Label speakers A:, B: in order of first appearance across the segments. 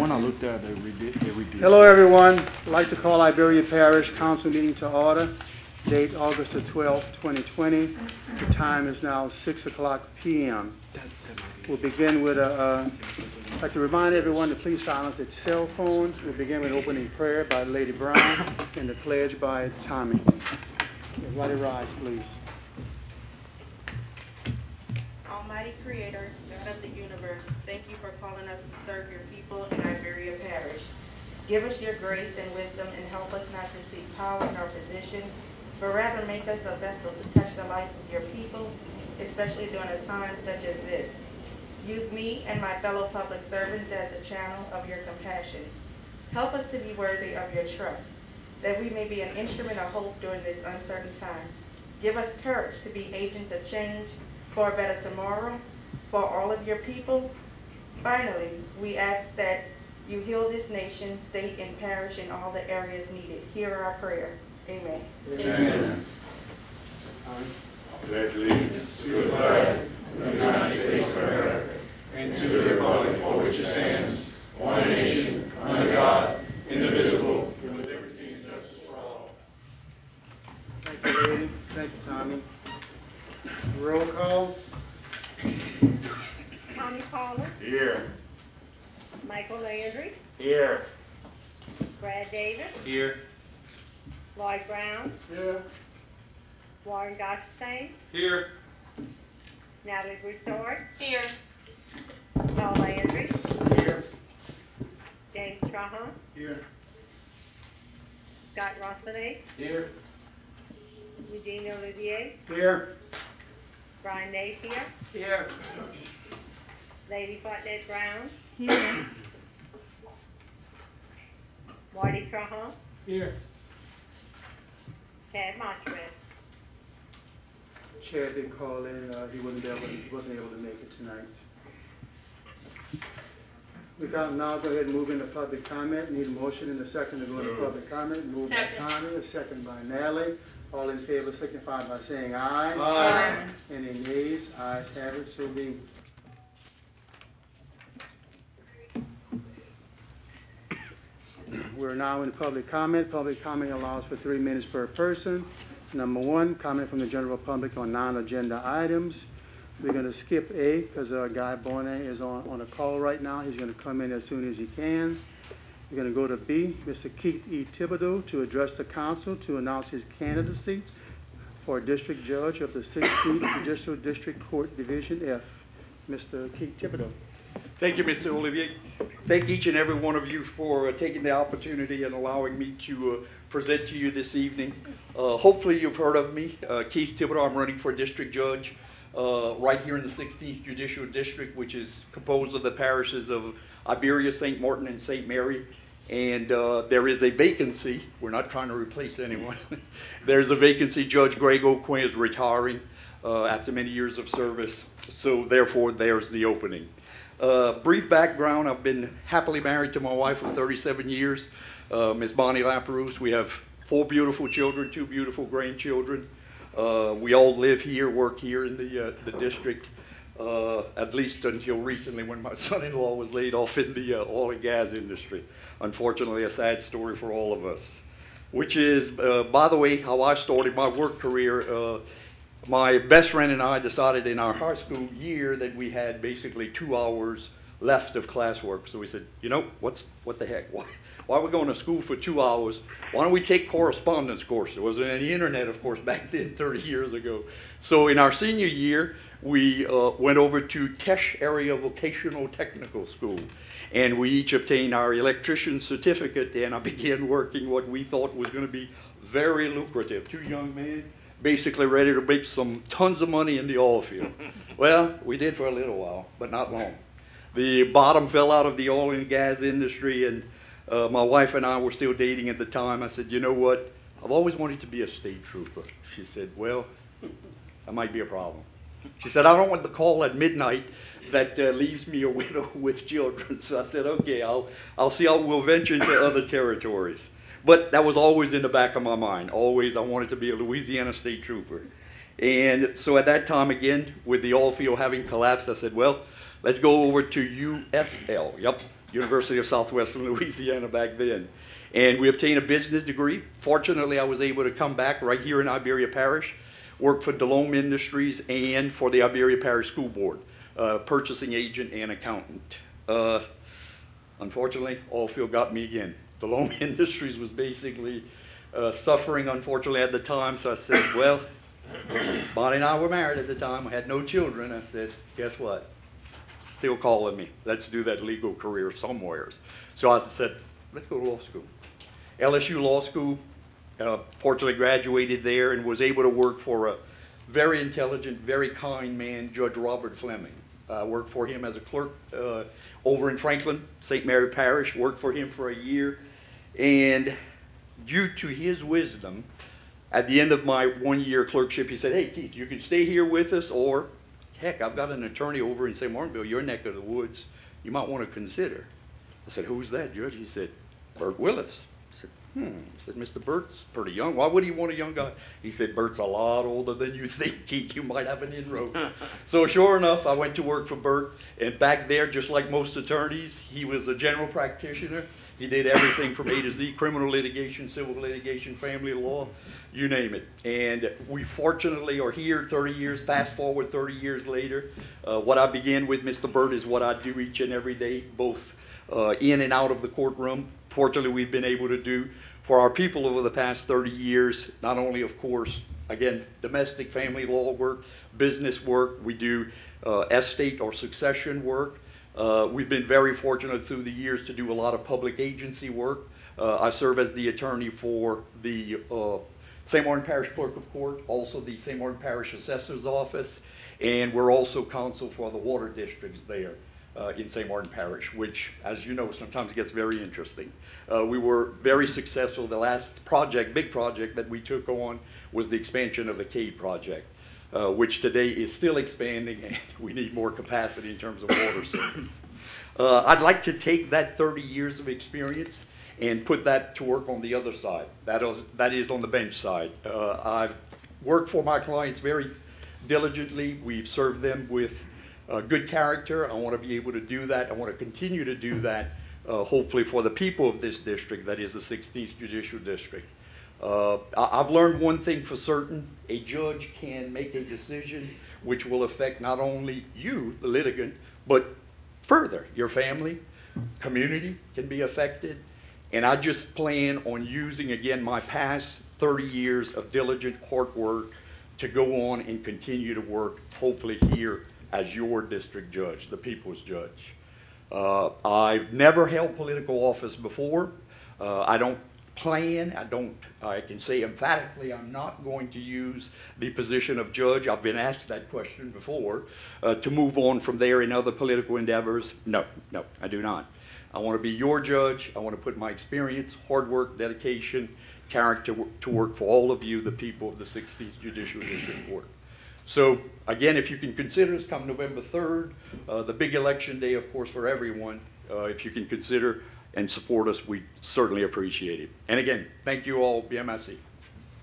A: one I looked at, they redu- they reduced.
B: Hello, everyone. I'd like to call Iberia Parish Council meeting to order. Date August the 12th, 2020. The time is now 6 o'clock PM. We'll begin with a, uh, I'd like to remind everyone to please silence their cell phones. We'll begin with opening prayer by Lady Brown and the pledge by Tommy. Everybody rise, please.
C: Almighty Creator, God of the universe, thank you for calling us to serve your people in Iberia Parish. Give us your grace and wisdom and help us not to seek power nor position, but rather make us a vessel to touch the life of your people, especially during a time such as this. Use me and my fellow public servants as a channel of your compassion. Help us to be worthy of your trust, that we may be an instrument of hope during this uncertain time. Give us courage to be agents of change for a better tomorrow, for all of your people. Finally, we ask that you heal this nation, state, and parish in all the areas needed. Hear our prayer. Amen.
D: Amen. Pledge allegiance to the flag of the United States of America and to the republic for which it stands, one nation, under God, indivisible, with liberty and justice for all.
B: Thank you, lady. Thank you, Tommy. Roll call.
E: Tommy Paula,
D: Here.
E: Michael Landry,
D: Here.
E: Brad Davis,
D: Here.
E: Lloyd Brown,
B: Here.
E: Warren Gottstein,
D: Here.
E: Natalie Broussard,
C: Here.
E: Paul Landry,
D: Here.
E: James Trahan,
D: Here.
E: Scott Rossity,
D: Here.
E: Eugene Olivier,
B: Here.
E: Brian Napier,
D: Here.
E: Lady Fontaine Brown, Marty Trahan,
D: Here.
E: Tad Montrez.
B: Chad didn't call in, uh, he wasn't able, he wasn't able to make it tonight. We got, now go ahead and move into public comment, need a motion and a second to go into public comment. Moved by Tommy, a second by Natalie. All in favor signify by saying aye.
D: Aye.
B: Any nays? Ayes have it, so be. We're now in public comment. Public comment allows for three minutes per person. Number one, comment from the general public on non-agenda items. We're gonna skip A, because Guy Bonet is on, on a call right now. He's gonna come in as soon as he can. We're gonna go to B, Mr. Keith E. Thibodeaux to address the council to announce his candidacy for District Judge of the Sixteenth Judicial District Court Division F. Mr. Keith Thibodeaux.
F: Thank you, Mr. Olivier. Thank each and every one of you for uh, taking the opportunity and allowing me to uh, present to you this evening. Uh, Hopefully, you've heard of me. Uh, Keith Thibodeaux, I'm running for District Judge uh, right here in the 16th Judicial District, which is composed of the parishes of Iberia, St. Martin, and St. Mary. And uh, there is a vacancy. We're not trying to replace anyone. There's a vacancy. Judge Greg Aucoin is retiring after many years of service. So therefore, there's the opening. Uh, brief background, I've been happily married to my wife for 37 years, uh, Ms. Bonnie Laperouse. We have four beautiful children, two beautiful grandchildren. Uh, we all live here, work here in the, uh, the district, uh, at least until recently when my son-in-law was laid off in the oil and gas industry. Unfortunately, a sad story for all of us. Which is, by the way, how I started my work career. My best friend and I decided in our high school year that we had basically two hours left of classwork. So we said, you know, what's what the heck? Why, why are we going to school for two hours? Why don't we take correspondence course? There wasn't any internet, of course, back then, 30 years ago. So in our senior year, we uh, went over to Teche Area Vocational Technical School, and we each obtained our electrician certificate. And I began working what we thought was going to be very lucrative. Two young men basically ready to make some tons of money in the oil field. well, we did for a little while, but not long. The bottom fell out of the oil and gas industry, and uh, my wife and I were still dating at the time. I said, you know what? I've always wanted to be a state trooper. She said, well, that might be a problem. She said, I don't want the call at midnight that uh, leaves me a widow with children. So I said, okay, I'll, I'll see. I'll, we'll venture into other territories. But that was always in the back of my mind. Always, I wanted to be a Louisiana state trooper. And so at that time, again, with the oil field having collapsed, I said, well, let's go over to USL. Yep, University of Southwestern Louisiana back then. And we obtained a business degree. Fortunately, I was able to come back right here in Iberia Parish, work for Delome Industries and for the Iberia Parish School Board, uh, purchasing agent and accountant. Uh, unfortunately, Allfield got me again. Delome Industries was basically uh, suffering, unfortunately, at the time, so I said, well, Bonnie and I were married at the time, We had no children. I said, guess what? Still calling me. Let's do that legal career somewheres. So I said, let's go to law school. LSU Law School, uh, fortunately graduated there and was able to work for a very intelligent, very kind man, Judge Robert Fleming. I worked for him as a clerk uh, over in Franklin, St. Mary Parish, worked for him for a year. And due to his wisdom, at the end of my one-year clerkship, he said, hey, Keith, you can stay here with us, or heck, I've got an attorney over in St. Martinville, your neck of the woods, you might want to consider. I said, who's that, Judge? He said, Bert Willis. I said, hmm. I said, Mr. Bert's pretty young. Why would he want a young guy? He said, Bert's a lot older than you think, Keith. You might have an inroad. so sure enough, I went to work for Bert, and back there, just like most attorneys, he was a general practitioner. He did everything from A to Z, criminal litigation, civil litigation, family law, you name it. And we fortunately are here 30 years, fast forward 30 years later. Uh, what I began with, Mr. Bert, is what I do each and every day, both uh, in and out of the courtroom. Fortunately, we've been able to do for our people over the past 30 years, not only, of course, again, domestic family law work, business work, we do uh, estate or succession work. Uh, we've been very fortunate through the years to do a lot of public agency work. Uh, I serve as the attorney for the uh, St. Martin Parish Clerk of Court, also the St. Martin Parish Assessor's Office, and we're also counsel for the water districts there uh, in St. Martin Parish, which, as you know, sometimes gets very interesting. Uh, we were very successful. The last project, big project that we took on was the expansion of the Cade project uh, which today is still expanding and we need more capacity in terms of water service. Uh, I'd like to take that 30 years of experience and put that to work on the other side. That is, that is on the bench side. Uh, I've worked for my clients very diligently. We've served them with uh, good character. I want to be able to do that. I want to continue to do that, uh, hopefully for the people of this district, that is the 16th Judicial District. Uh, I, have learned one thing for certain. A judge can make a decision which will affect not only you, the litigant, but further, your family, community can be affected. And I just plan on using, again, my past 30 years of diligent hard work to go on and continue to work, hopefully here as your district judge, the people's judge. Uh, I've never held political office before. Uh, I don't plan. I don't, I can say emphatically I'm not going to use the position of judge. I've been asked that question before. Uh, to move on from there in other political endeavors, no, no, I do not. I want to be your judge. I want to put my experience, hard work, dedication, character to work for all of you, the people of the 16th Judicial District Court. So again, if you can consider this come November 3rd, uh, the big election day, of course, for everyone, uh, if you can consider and support us, we certainly appreciate it. And again, thank you all, BMSC.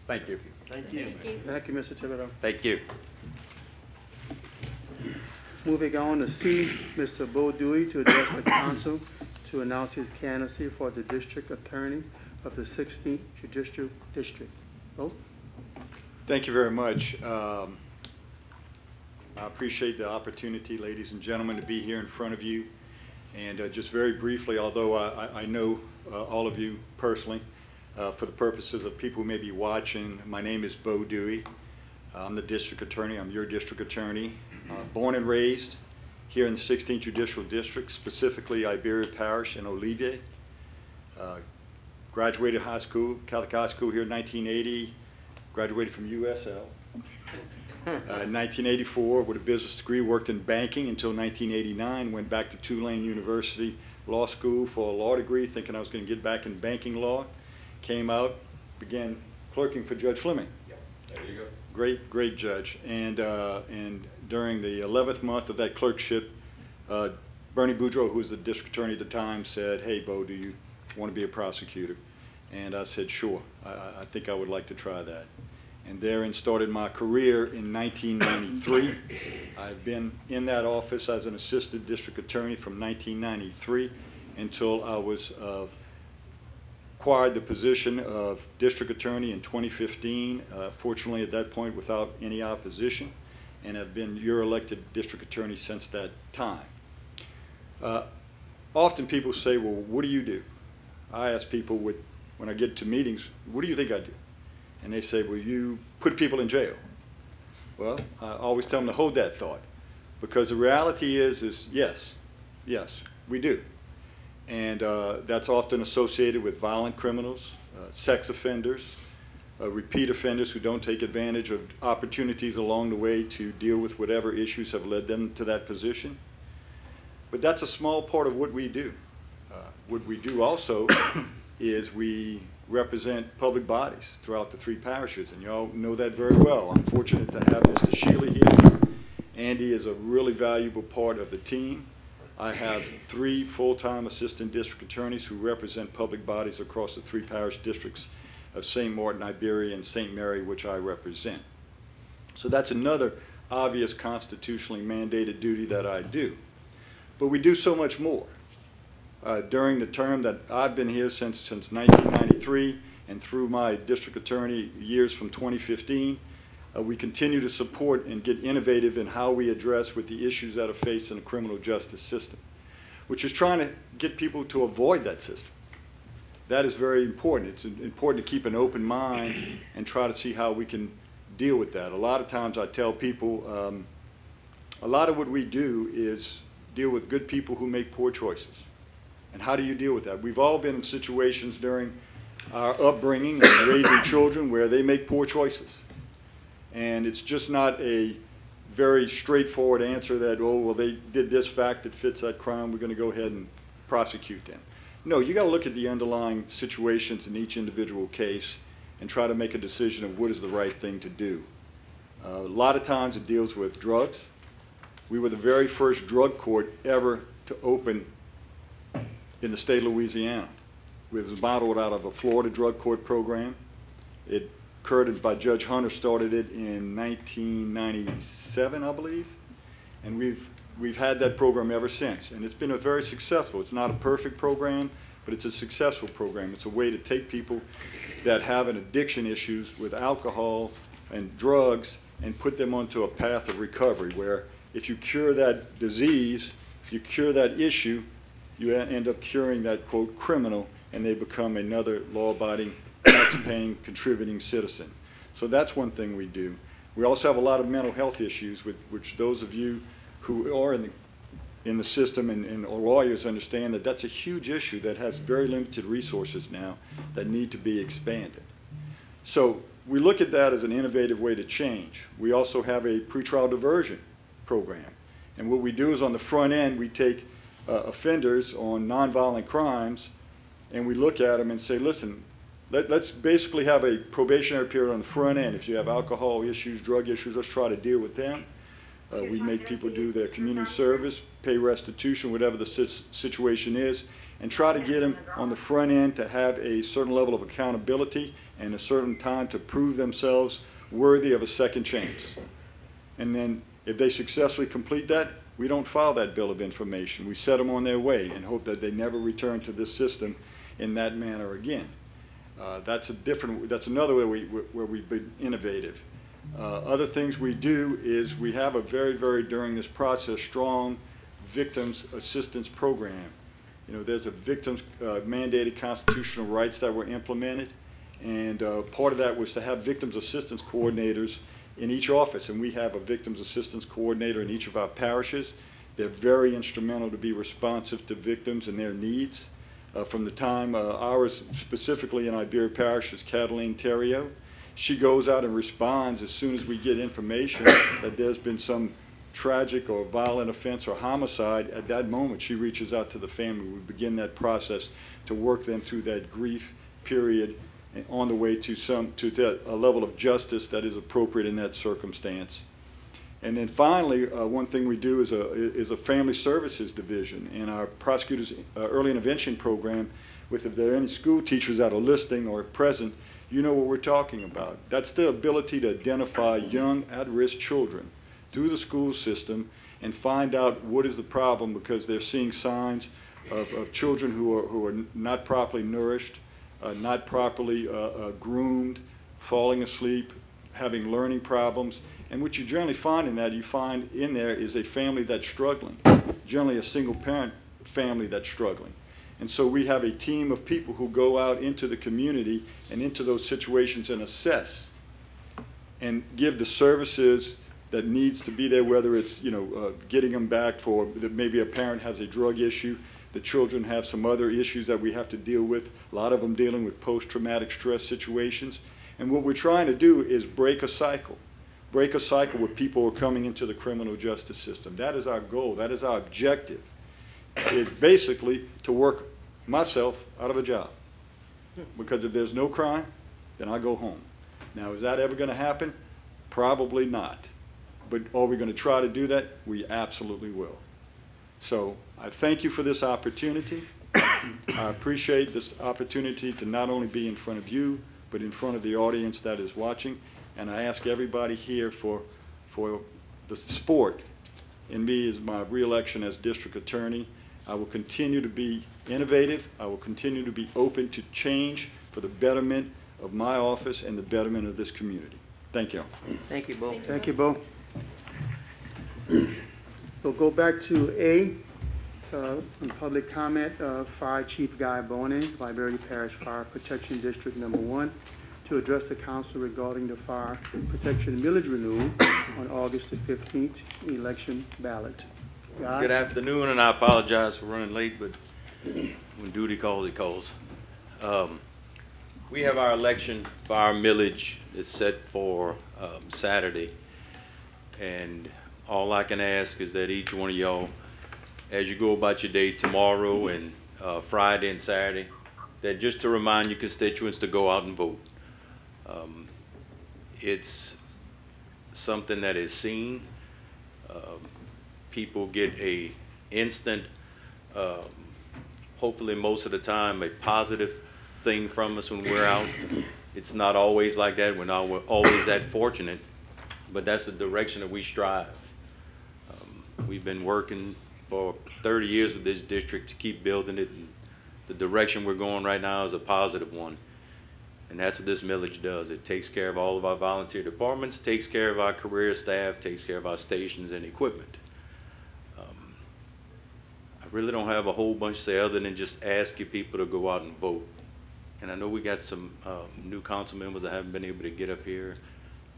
F: Thank you.
B: Thank you. Thank you, Mr. Thibodeaux.
F: Thank you.
B: Moving on to C, Mr. Bo Duhé to address the council to announce his candidacy for the district attorney of the 16th Judicial District. Bo?
G: Thank you very much. Um, I appreciate the opportunity, ladies and gentlemen, to be here in front of you. And uh, just very briefly, although I, I know uh, all of you personally, uh, for the purposes of people who may be watching, my name is Bo Duhé. I'm the district attorney. I'm your district attorney. Uh, born and raised here in the 16th Judicial District, specifically Iberia Parish in Olivier. Uh, graduated high school, Catholic High School here in 1980. Graduated from USL. Uh, in 1984 with a business degree, worked in banking until 1989, went back to Tulane University Law School for a law degree, thinking I was going to get back in banking law. Came out, began clerking for Judge Fleming.
F: Yep. There you go.
G: Great, great judge. And, uh, and during the 11th month of that clerkship, uh, Bernie Boudreaux, who was the district attorney at the time, said, hey, Bo, do you want to be a prosecutor? And I said, sure, I, I think I would like to try that and therein started my career in 1993. I've been in that office as an assistant district attorney from 1993 until I was uh, acquired the position of district attorney in 2015, uh, fortunately at that point without any opposition, and have been your elected district attorney since that time. Uh, Often people say, well, what do you do? I ask people with, when I get to meetings, what do you think I do? And they say, well, you put people in jail. Well, I always tell them to hold that thought, because the reality is, is yes, yes, we do. And uh, that's often associated with violent criminals, uh, sex offenders, uh, repeat offenders who don't take advantage of opportunities along the way to deal with whatever issues have led them to that position. But that's a small part of what we do. Uh, What we do also is we represent public bodies throughout the three parishes, and y'all know that very well. I'm fortunate to have Mr. Shealy here. Andy is a really valuable part of the team. I have three full-time assistant district attorneys who represent public bodies across the three parish districts of St. Martin, Iberia, and St. Mary, which I represent. So that's another obvious constitutionally mandated duty that I do. But we do so much more. Uh, During the term that I've been here since, since 1993 and through my district attorney years from 2015, uh, we continue to support and get innovative in how we address with the issues that are faced in the criminal justice system, which is trying to get people to avoid that system. That is very important. It's important to keep an open mind and try to see how we can deal with that. A lot of times I tell people, um, a lot of what we do is deal with good people who make poor choices. And how do you deal with that? We've all been in situations during our upbringing and raising children where they make poor choices. And it's just not a very straightforward answer that, oh, well, they did this fact that fits that crime, we're going to go ahead and prosecute them. No, you got to look at the underlying situations in each individual case and try to make a decision of what is the right thing to do. Uh, a lot of times it deals with drugs. We were the very first drug court ever to open in the state of Louisiana. It was modeled out of a Florida drug court program. It occurred by Judge Hunter, started it in 1997, I believe. And we've, we've had that program ever since. And it's been a very successful. It's not a perfect program, but it's a successful program. It's a way to take people that have an addiction issues with alcohol and drugs and put them onto a path of recovery where if you cure that disease, if you cure that issue, you end up curing that quote criminal and they become another law-abiding, tax-paying, contributing citizen. So that's one thing we do. We also have a lot of mental health issues with which those of you who are in the, in the system and, and lawyers understand that that's a huge issue that has very limited resources now that need to be expanded. So we look at that as an innovative way to change. We also have a pretrial diversion program. And what we do is on the front end, we take offenders on nonviolent crimes and we look at them and say, listen, let, let's basically have a probationary period on the front end. If you have alcohol issues, drug issues, let's try to deal with them. Uh, we make people do their community service, pay restitution, whatever the sit- situation is, and try to get them on the front end to have a certain level of accountability and a certain time to prove themselves worthy of a second chance. And then if they successfully complete that, we don't file that bill of information. We set them on their way and hope that they never return to this system in that manner again. Uh, that's a different, that's another way we, where we've been innovative. Uh, other things we do is we have a very, very, during this process, strong victims assistance program. You know, there's a victims uh, mandated constitutional rights that were implemented. And uh, part of that was to have victims assistance coordinators in each office. And we have a victims assistance coordinator in each of our parishes. They're very instrumental to be responsive to victims and their needs. Uh, from the time uh, ours specifically in Iberia Parish is Cataline Theriot. She goes out and responds as soon as we get information that there's been some tragic or violent offense or homicide. At that moment, she reaches out to the family. We begin that process to work them through that grief period on the way to some to a level of justice that is appropriate in that circumstance. And then finally, uh, one thing we do is a, is a family services division in our prosecutors uh, early intervention program. With if there are any school teachers that are listening or present, you know what we're talking about. That's the ability to identify young at-risk children through the school system and find out what is the problem because they're seeing signs of, of children who are, who are not properly nourished, not properly uh, uh, groomed, falling asleep, having learning problems. And what you generally find in that, you find in there is a family that's struggling, generally a single-parent family that's struggling. And so we have a team of people who go out into the community and into those situations and assess and give the services that needs to be there, whether it's, you know, uh, getting them back for, that maybe a parent has a drug issue, the children have some other issues that we have to deal with, a lot of them dealing with post-traumatic stress situations. And what we're trying to do is break a cycle, break a cycle where people are coming into the criminal justice system. That is our goal, that is our objective, is basically to work myself out of a job. Because if there's no crime, then I go home. Now, is that ever going to happen? Probably not. But are we going to try to do that? We absolutely will. So I thank you for this opportunity. I appreciate this opportunity to not only be in front of you, but in front of the audience that is watching. And I ask everybody here for, for the support in me as my reelection as district attorney. I will continue to be innovative. I will continue to be open to change for the betterment of my office and the betterment of this community. Thank you.
H: Thank you, Bo.
B: Thank you, Bo. We'll go back to A, uh, on public comment, uh, Fire Chief Guy Boney, Liberia Parish Fire Protection District Number One, to address the council regarding the fire protection millage renewal on August the fifteenth election ballot. Guy?
I: Good afternoon, and I apologize for running late, but when duty calls, it calls. Um, We have our election fire millage is set for um, Saturday. And all I can ask is that each one of y'all, as you go about your day tomorrow and uh, Friday and Saturday, that just to remind your constituents to go out and vote. Um, It's something that is seen. Um, people get a instant, um, hopefully most of the time, a positive thing from us when we're out. It's not always like that. We're not we're always that fortunate, but that's the direction that we strive. Um, We've been working for 30 years with this district to keep building it. and The direction we're going right now is a positive one. And that's what this millage does. It takes care of all of our volunteer departments, takes care of our career staff, takes care of our stations and equipment. Um, I really don't have a whole bunch to say other than just ask you people to go out and vote. And I know we got some um, new council members that haven't been able to get up here,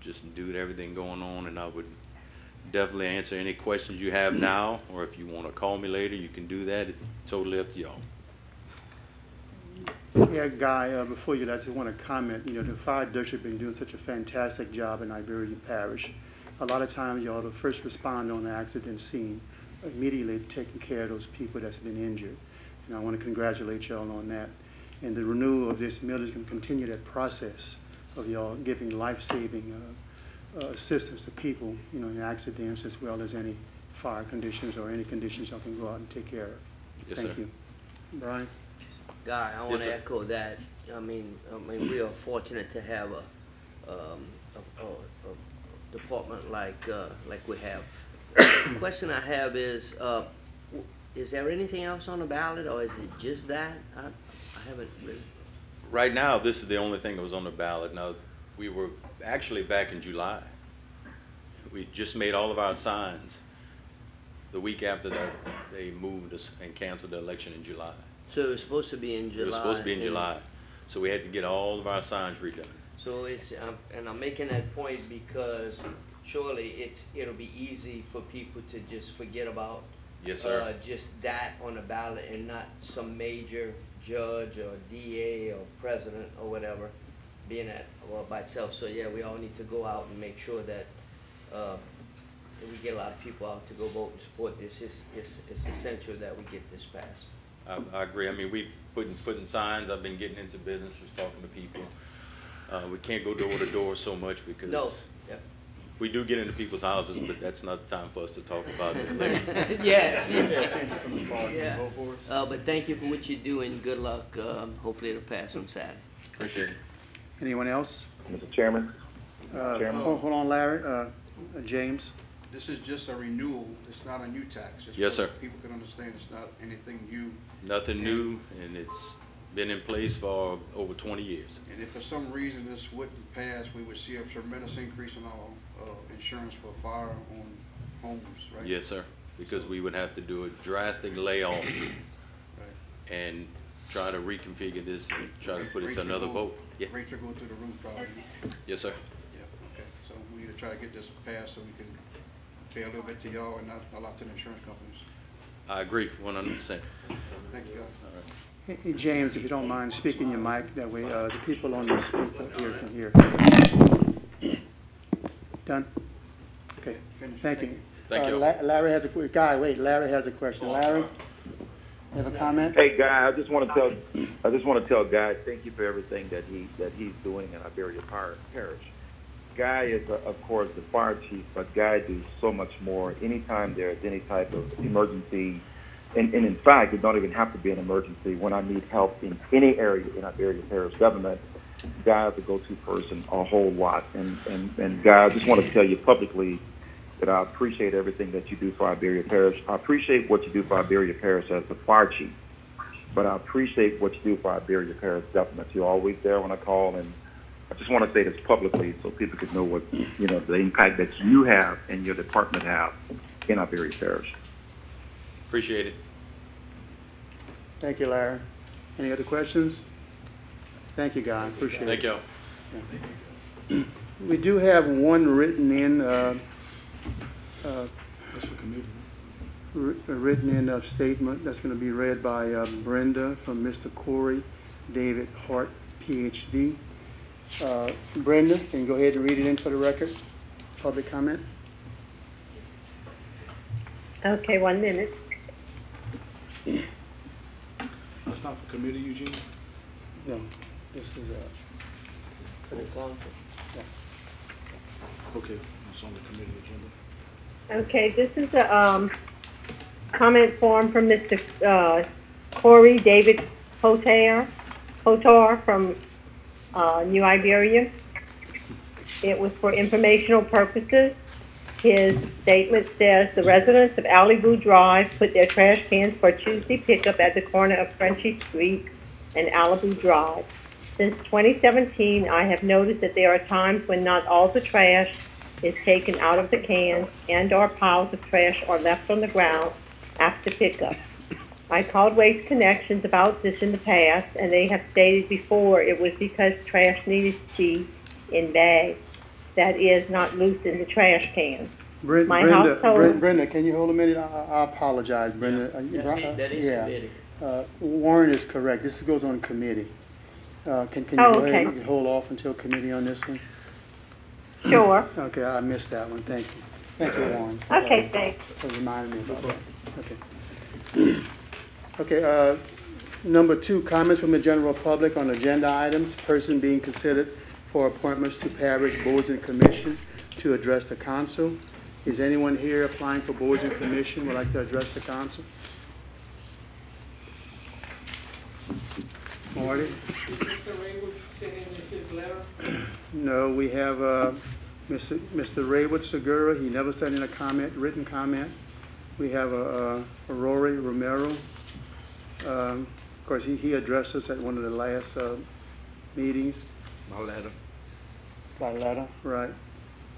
I: just due to everything going on, and I would definitely answer any questions you have now, or if you want to call me later, you can do that. It's totally up to y'all.
B: Yeah, Guy, uh, before you, I just want to comment, you know, the fire district been doing such a fantastic job in Iberia Parish. A lot of times, y'all the first respond on the accident scene, immediately taking care of those people that's been injured. And I want to congratulate y'all on that. And the renewal of this mill is going to continue that process of y'all giving life-saving uh, uh, assistance to people, you know, in accidents as well as any fire conditions or any conditions y'all can go out and take care of.
I: Yes,
B: Thank
I: sir.
B: you. Brian?
H: Guy, I want to
I: sir.
H: echo that. I mean, I mean, we are fortunate to have a, um, a, a, a department like, uh, like we have. The Question I have is, uh, is there anything else on the ballot, or is it just that? I, I haven't really,
I: Right now, this is the only thing that was on the ballot. Now, we were actually back in July. We just made all of our signs the week after that, they moved us and canceled the election in July.
H: so it was supposed to be in July.
I: It was supposed to be in July, so we had to get all of our signs redone.
H: So it's, um, and I'm making that point because surely it's, it'll be easy for people to just forget about
I: Yes, sir.
H: uh, just that on the ballot and not some major judge or DA or president or whatever being at, well, by itself. So, yeah, we all need to go out and make sure that, uh, we get a lot of people out to go vote and support this. It's, it's, it's essential that we get this passed.
I: I, I agree. I mean, we've putting, putting signs, I've been getting into business, just talking to people. Uh, we can't go door to door so much because
H: No, yeah.
I: we do get into people's houses, but that's not the time for us to talk about it.
H: Yeah,
A: Yeah, Sandy from the bar,
H: Yeah.
A: can you vote for us?
H: uh, but thank you for what you do and good luck. Um, hopefully it'll pass on Saturday.
I: Appreciate it.
B: Anyone else?
J: Mr. Chairman,
B: Uh,
J: Chairman.
B: Hold hold on, Larry, Uh, uh, James.
K: This is just a renewal, it's not a new tax. just
I: Yes,
K: so
I: sir.
K: People can understand, it's not anything new.
I: nothing new, and it's been in place for over twenty years.
A: And if for some reason this wouldn't pass, we would see a tremendous increase in our, uh, insurance for fire on homes, right?
I: Yes, sir, because we would have to do a drastic layoff
A: Right.
I: and try to reconfigure this and try to put it
A: Rates
I: to
A: will
I: another
A: go-
I: boat. Yeah,
A: Rates will go through the roof probably.
I: yes, sir.
A: Yeah, okay. So we need to try to get this passed so we can pay a little bit to y'all and not a lot to the insurance companies.
I: I agree, one hundred percent.
A: Thank you, guys.
B: Hey, hey, James, if you don't mind, speak in your mic, that way uh, the people on the speaker here can hear. Done? Okay,
A: Finish.
B: thank you.
I: Thank
B: Uh,
I: you.
B: La- Larry has a, que- Guy, wait, Larry has a question. Larry? You have a comment?
J: Hey, Guy, I just want to tell, I just want to tell Guy, thank you for everything that he that he's doing in Iberia Par- Parish. Guy is, uh, of course, the fire chief, but Guy does so much more. Anytime there's any type of emergency, and, and in fact, it don't even have to be an emergency. When I need help in any area in Iberia Parish government, Guy is the go-to person a whole lot. And, and, and Guy, I just want to tell you publicly that I appreciate everything that you do for Iberia Parish. I appreciate what you do for Iberia Parish as the fire chief, but I appreciate what you do for Iberia Parish government. You're always there when I call, and I just want to say this publicly so people can know what you know the impact that you have and your department have in Iberia Parish.
I: Appreciate it.
B: Thank you, Larry. Any other questions? Thank you, Guy, appreciate it.
I: Thank y'all.
B: We do have one written in, uh, uh,
A: That's for committee.
B: a written in uh, statement that's going to be read by uh, Brenda from Mr. Corey David Hart, Ph.D. Uh, Brenda, can you go ahead and read it in for the record? Public comment?
E: Okay, one minute.
A: That's not for committee, Eugene?
B: No, this is, uh,
A: Okay, it's on the committee agenda.
E: Okay, this is a, um, comment form from Mr. uh, Corey David Hotar, Hotar from, uh, New Iberia. It was for informational purposes. His statement says, "The residents of Alibu Drive put their trash cans for Tuesday pickup at the corner of Frenchy Street and Alibu Drive. Since 2017, I have noticed that there are times when not all the trash is taken out of the cans and/or piles of trash are left on the ground after pickup. I called Waste Connections about this in the past, and they have stated before it was because trash needed to be in bags, that is, not loose in the trash cans.
B: Bren-
E: My
B: Brenda,
E: household-
B: Bren- Brenda, can you hold a minute? I- I I apologize, Brenda. Uh,
H: Yes,
B: uh,
H: that is
B: yeah.
H: committee.
B: Uh, Warren is correct. This goes on committee. Uh, Can can you
E: Oh,
B: go
E: okay.
B: hold off until committee on this one?
E: Sure.
B: Okay, I missed that one. Thank you. Thank you, Warren.
E: Okay, thanks.
B: For reminding me about that. Okay. Okay, uh, number two, comments from the general public on agenda items, person being considered for appointments to parish boards and commission to address the council. Is anyone here applying for boards and commission, would like to address the council? Marty?
K: Mr. Raywood sent in his letter.
B: No, we have uh, Mr. Mr. Raywood Segura, he never sent in a comment, written comment. We have uh, uh, Rory Romero. Um, Of course, he he addressed us at one of the last uh, meetings
H: My letter.
B: by letter, right?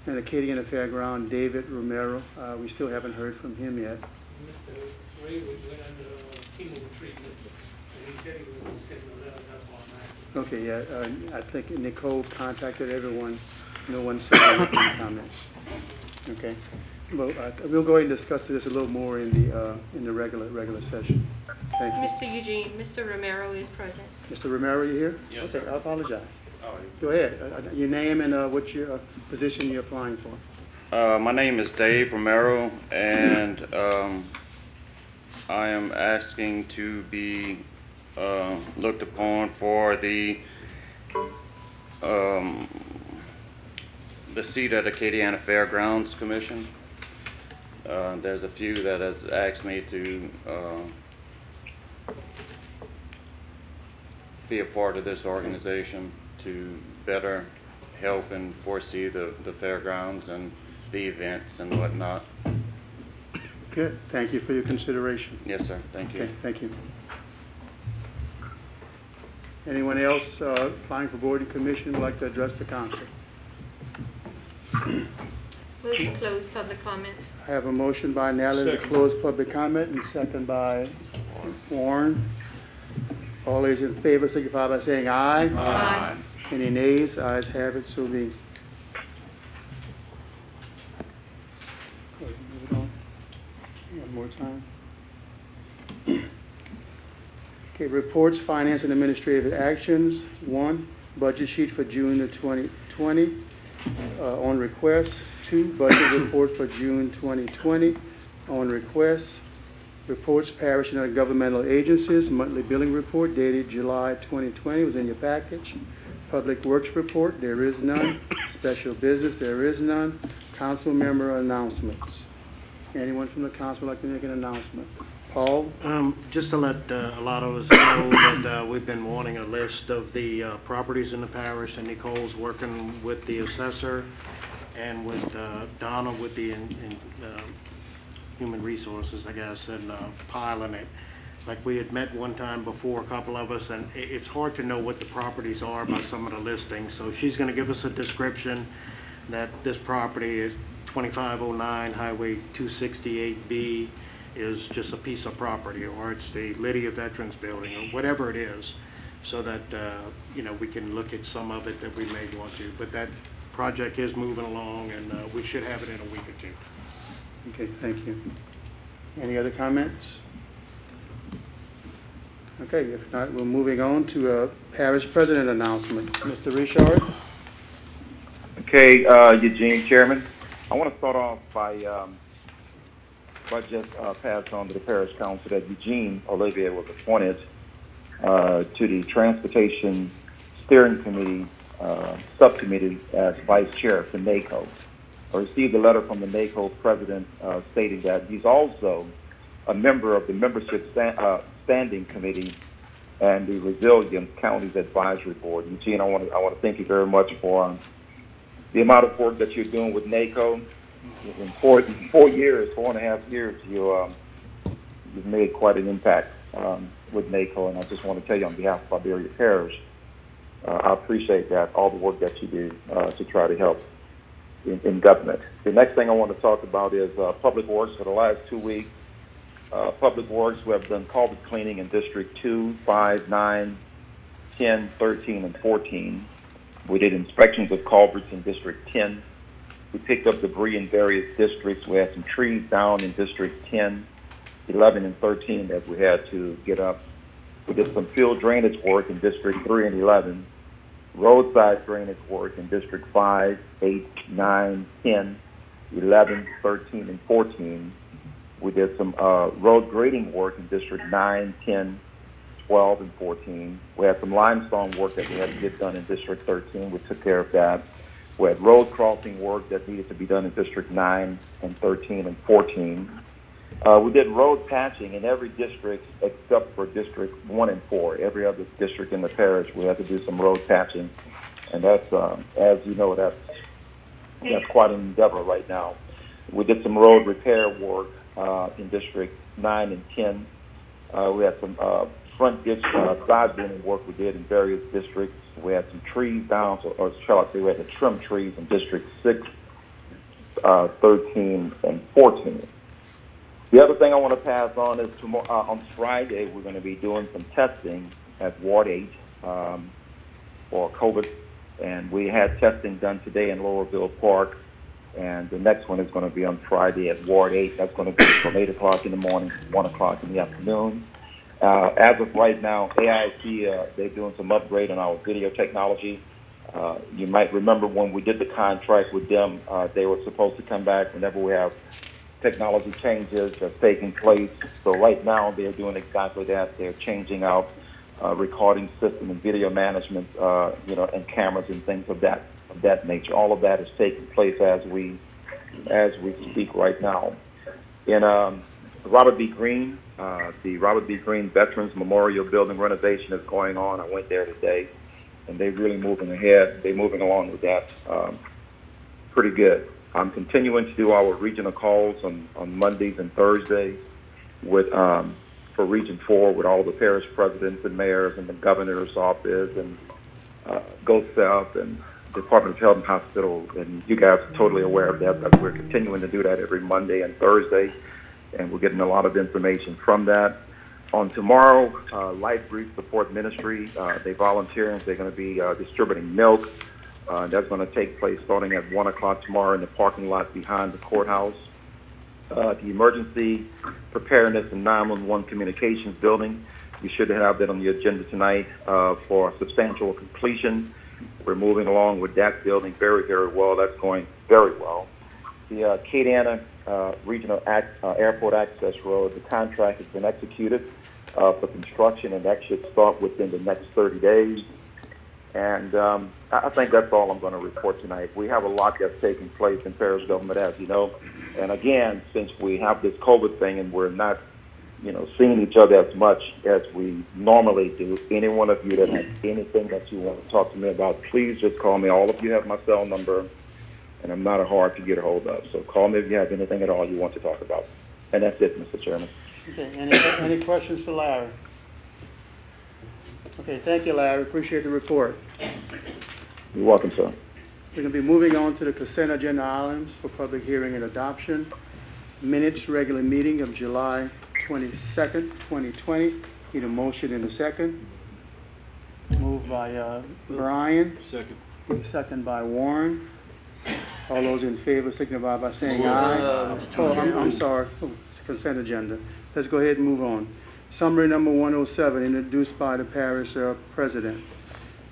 B: And Acadian Fairground, David Romero, Uh, we still haven't heard from him yet.
K: Mr. Raywood went under uh, chemo treatment, and he said he was gonna send a letter, that's why I'm asking.
B: Okay, yeah, uh, I think Nicole contacted everyone, no one sent any comments. Okay, well, uh, we'll go ahead and discuss this a little more in the, uh, in the regular, regular session. Thank you.
L: Mr. Eugene, Mr. Romero is present.
B: Mr. Romero, you here?
I: Yes,
B: Okay,
I: sir.
B: I apologize.
I: Oh,
B: Go ahead, Uh, uh, your name and uh, what your uh, position you're applying for.
M: Uh, my name is Dave Romero, and um, I am asking to be uh, looked upon for the um, the seat at Acadiana Fairgrounds Commission. Uh, there's a few that has asked me to uh, be a part of this organization to better help and foresee the, the fairgrounds and the events and whatnot.
B: Good, thank you for your consideration.
M: Yes, sir. Thank you.
B: Okay, thank you. Anyone else uh, applying for board and commission would like to address the council?
L: Move to close public comments.
B: I have a motion by Nally to
D: Second.
B: close public comment and second by Warren. All those in favor signify by saying aye.
L: Aye.
B: Any nays? Ayes have it, so be. Go ahead, move it on. One more time. Okay, reports, finance and administrative actions. One, budget sheet for June of 2020 uh, on request. Two, budget report for June 2020 on request. Reports, parish and other governmental agencies, monthly billing report dated July 2020 was in your package. Public Works report, there is none. Special business, there is none. Council member announcements. Anyone from the council would like to make an announcement? Paul?
N: Um, Just to let uh, a lot of us know that uh, we've been wanting a list of the uh, properties in the parish, and Nicole's working with the assessor and with uh, Donna with the in- in, um, Human Resources, I guess, and uh, piling it. Like we had met one time before, a couple of us, and it's hard to know what the properties are by some of the listings. So she's going to give us a description that this property is 2509 Highway 268B is just a piece of property, or it's the Lydia Veterans Building, or whatever it is, so that, uh, you know, we can look at some of it that we may want to. But that project is moving along, and uh, we should have it in a week or two.
B: Okay, thank you. Any other comments? Okay, if not, we're moving on to a parish president announcement. Mr. Richard?
J: Okay, uh, Eugene, Chairman, I want to start off by, um, just uh, pass on to the parish council that Eugene Olivier was appointed uh, to the Transportation Steering Committee, uh, Subcommittee as Vice Chair for NACO. I received a letter from the NACO president uh, stating that he's also a member of the Membership uh, Standing Committee and the Resilient Counties Advisory Board. Eugene, I want to I want to thank you very much for um, the amount of work that you're doing with NACO. In four, four years, four and a half years, you, um, you've made quite an impact um, with NACO, and I just want to tell you on behalf of Iberia Parish, uh, I appreciate that, all the work that you do uh, to try to help in, in government. The next thing I want to talk about is uh, Public Works. For the last two weeks, uh, Public Works, we have done culvert cleaning in District 2, 5, 9, 10, 13, and 14. We did inspections of culverts in District 10. We picked up debris in various districts. We had some trees down in District 10, 11, and 13 that we had to get up. We did some field drainage work in District 3 and 11, roadside drainage work in District 5, 8, 9, 10, 11, 13, and 14. We did some uh, road grading work in District 9, 10, 12, and 14. We had some limestone work that we had to get done in District 13. We took care of that. We had road crossing work that needed to be done in District 9 and 13 and 14. Uh, we did road patching in every district except for District 1 and 4. Every other district in the parish, we had to do some road patching. And that's, uh, as you know, that's, that's quite an endeavor right now. We did some road repair work uh, in District 9 and 10. Uh, we had some uh, front ditch uh, side bending work we did in various districts. We had some trees down, so, or shall I say, we had to trim trees in District 6, uh, 13, and 14. The other thing I want to pass on is tomorrow, uh, on Friday, we're going to be doing some testing at Ward 8 um, for COVID. And we had testing done today in Loreauville Park. And the next one is going to be on Friday at Ward 8. That's going to be from 8 o'clock in the morning, to 1 o'clock in the afternoon. Uh, as of right now, AIT, uh, they're doing some upgrade on our video technology. Uh, you might remember when we did the contract with them, uh, they were supposed to come back whenever we have technology changes that's taking place. So right now, they're doing exactly that. They're changing out uh, recording system and video management, uh, you know, and cameras and things of that of that nature. All of that is taking place as we as we speak right now. In um, Robert B. Green, uh, the Robert B. Green Veterans Memorial Building renovation is going on. I went there today, and they're really moving ahead. They're moving along with that um, pretty good. I'm continuing to do our regional calls on, on Mondays and Thursdays with um, for Region Four with all the parish presidents and mayors and the governor's office and uh, GOHSEP and Department of Health and Hospital. And you guys are totally aware of that, but we're continuing to do that every Monday and Thursday, and we're getting a lot of information from that. On tomorrow, uh, Life Grief Support Ministry, uh, they volunteer and they're going to be uh, distributing milk. Uh, that's going to take place starting at 1 o'clock tomorrow in the parking lot behind the courthouse. Uh, the Emergency Preparedness and 911 Communications Building, we should have that on the agenda tonight uh, for substantial completion. We're moving along with that building very, very well. That's going very well. The uh, Acadiana uh, Regional Ac- uh, Airport Access Road, the contract has been executed uh, for construction, and that should start within the next 30 days. And um, I I think that's all I'm going to report tonight. We have a lot that's taking place in Paris government, as you know. And again, since we have this COVID thing and we're not, you know, seeing each other as much as we normally do, any one of you that has anything that you want to talk to me about, please just call me. All of you have my cell number, and I'm not a hard to get a hold of. So call me if you have anything at all you want to talk about. And that's it, Mr. Chairman.
B: Okay, any, any questions for Larry? Okay, thank you, Larry, appreciate the report.
J: You're welcome, sir.
B: We're going to be moving on to the consent agenda items for public hearing and adoption. Minutes, regular meeting of July 22nd, 2020. Need a motion in a second. Moved by uh, Brian.
G: Second.
B: Second by Warren. All those in favor signify by saying aye. Oh, I'm, I'm sorry, Oh, it's a consent agenda. Let's go ahead and move on. Summary number 107, introduced by the parish uh, president.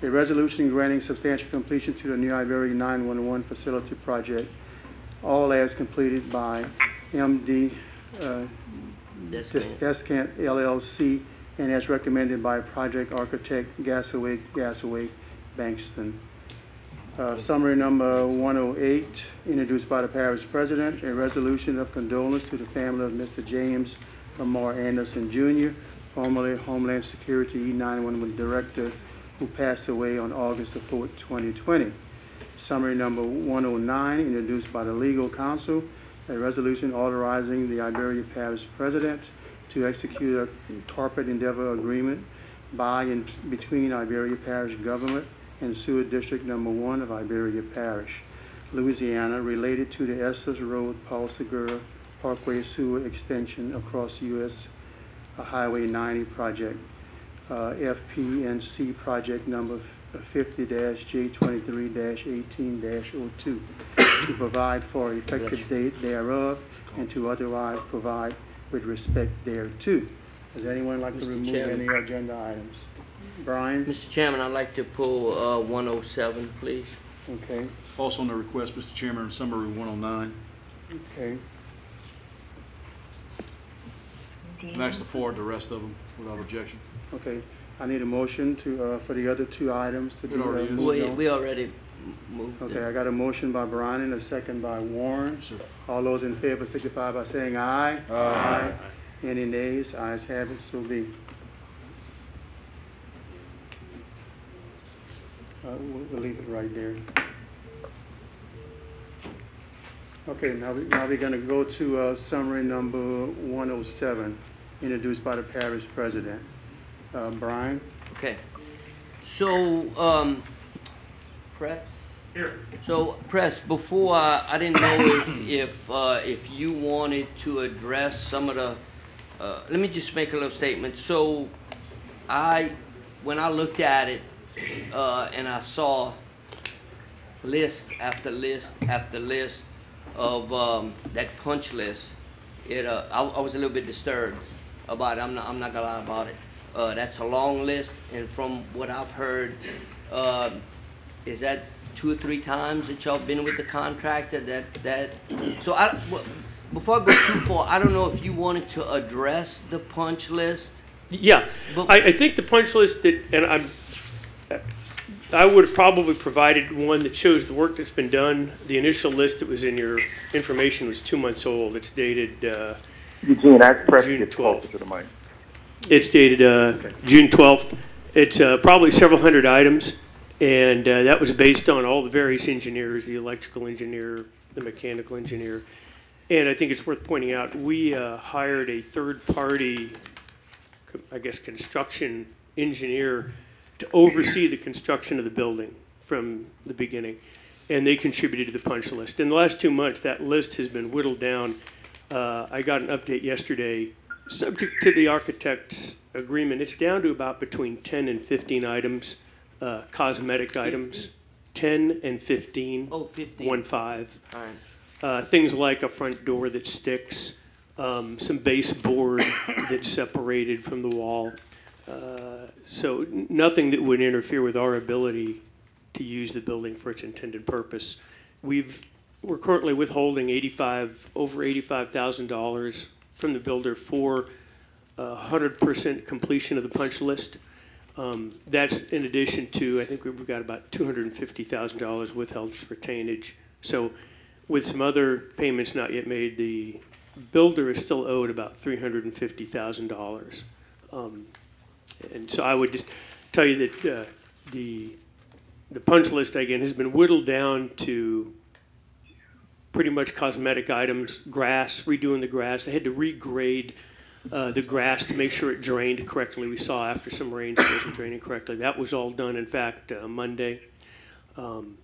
B: A resolution granting substantial completion to the New Iberia 911 facility project, all as completed by MD uh,
H: Descant.
B: Descant LLC and as recommended by project architect Gasaway, Gasaway, Bankston. Uh, Summary number 108, introduced by the parish president, a resolution of condolence to the family of Mr. James Lamar Anderson Jr., formerly Homeland Security E911 Director, who passed away on August the 4th, 2020. Summary number 109, introduced by the legal counsel, a resolution authorizing the Iberia Parish President to execute a cooperative endeavor agreement by and between Iberia Parish Government and Sewer District Number One of Iberia Parish, Louisiana, related to the Estes Road, Paul Segura Parkway Sewer Extension across US Highway 90 project, uh, FPNC project number 50-J23-18-02, to provide for effective date thereof and to otherwise provide with respect thereto. Does anyone like to remove
H: Chairman.
B: any agenda items? Brian?
H: Mr. Chairman, I'd like to pull uh, 107, please.
B: Okay,
G: Also on the request, Mr. Chairman, summary 109.
B: okay.
G: And actually forward the rest of them without objection.
B: Okay, I need a motion to, uh, for the other two items to be
G: It
B: uh,
G: already is.
B: moved
H: We
B: on.
H: we already moved
B: Okay,
H: them.
B: I got a motion by Brian and a second by Warren.
G: Sir.
B: All those in favor signify by saying aye. Aye. Any nays? Ayes have it, so be. Uh, we'll, we'll leave it right there. Okay, now, we- now we're gonna go to, uh, summary number one oh seven, introduced by the parish president. Uh, Brian?
H: Okay. So, um, Press?
K: Here.
H: So, Press, before, I I didn't know if, if, uh, if you wanted to address some of the, uh, let me just make a little statement. So, I, when I looked at it, uh, and I saw list after list after list of, um, that punch list, it, uh, I, I was a little bit disturbed about it. I'm not, I'm not gonna lie about it. Uh, that's a long list, and from what I've heard, uh, is that two or three times that y'all been with the contractor that, that, so I, before I go too far, I don't know if you wanted to address the punch list?
O: Yeah,
H: But-
O: I, I think the punch list that, and I'm, I would have probably provided one that shows the work that's been done. The initial list that was in your information was two months old. It's dated, uh,
J: Eugene, ask Press
O: June 12th.
J: to the mic.
O: it's dated, uh, June twelfth. It's, uh, probably several hundred items. And, uh, that was based on all the various engineers, the electrical engineer, the mechanical engineer. And I think it's worth pointing out, we, uh, hired a third-party I guess, construction engineer to oversee the construction of the building from the beginning. And they contributed to the punch list. In the last two months, that list has been whittled down. Uh, I got an update yesterday, subject to the architect's agreement, it's down to about between 10 and 15 items, uh, cosmetic items, 10 and 15.
H: Oh, 15.
O: One five.
H: All right.
O: Uh, things like a front door that sticks, um, some baseboard that's separated from the wall. Uh, So nothing that would interfere with our ability to use the building for its intended purpose. We've, we're currently withholding 85, over $85,000 from the builder for uh, 100% completion of the punch list. Um, That's in addition to, I think we've got about $250,000 withheld for retainage. So with some other payments not yet made, the builder is still owed about $350,000. Um, And so I would just tell you that uh, the, the punch list, again, has been whittled down to pretty much cosmetic items, grass, redoing the grass. They had to regrade uh, the grass to make sure it drained correctly. We saw after some rains it wasn't draining correctly. That was all done, in fact, uh, Monday. Um,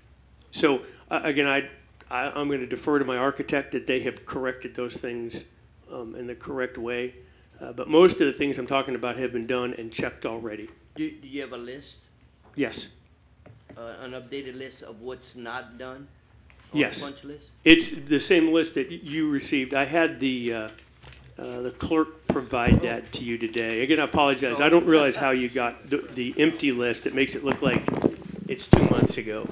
O: So, uh, again, I, I, I'm going to defer to my architect that they have corrected those things um, in the correct way. Uh, But most of the things I'm talking about have been done and checked already.
H: Do, do you have a list,
O: Yes,
H: uh, an updated list of what's not done? on the
O: yes.
H: punch list?
O: It's the same list that you received. I had the, uh, uh, the clerk provide that to you today. Again, I apologize. I don't realize how you got the, the empty list. It makes it look like it's two months ago.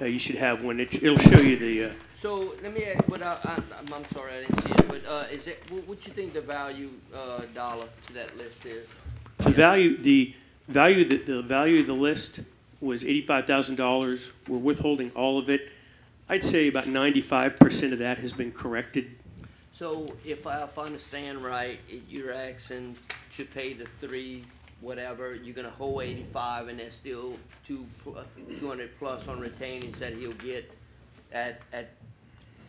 O: Uh, You should have one. It- It'll show you the, uh,
H: So, let me ask, but I, I'm- I'm sorry, I didn't see it, but, uh, is it, what, what you think the value, uh, dollar to that list is?
O: The value, the value, the, the value of the list was eighty-five thousand dollars. We're withholding all of it. I'd say about ninety-five percent of that has been corrected.
H: So, if I, if I understand right, you're asking to pay the three, whatever, you're gonna hold eighty-five, and there's still two, uh, two hundred plus on retainings that he'll get at, at,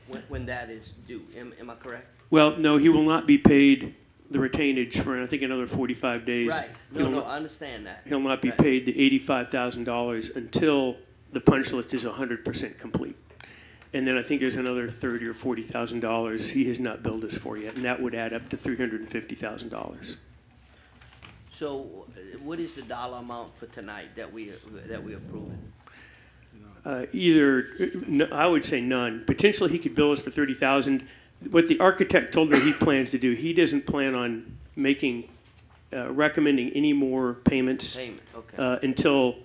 H: when, when that is due, am, am I correct?
O: Well, no, he will not be paid the retainage for, I think, another 45 days.
H: Right, no,
O: He'll
H: no,
O: not-
H: I understand that.
O: He'll not be
H: Right.
O: paid the $85,000 until the punch list is 100% complete. And then I think there's another 30 or $40,000 he has not billed us for yet, and that would add up to $350,000.
H: So, uh, what is the dollar amount for tonight that we, that we approving?
O: Uh, either, I would say none. Potentially, he could bill us for thirty thousand. What the architect told me he plans to do, he doesn't plan on making, uh, recommending any more payments
H: Payment, okay.
O: uh, until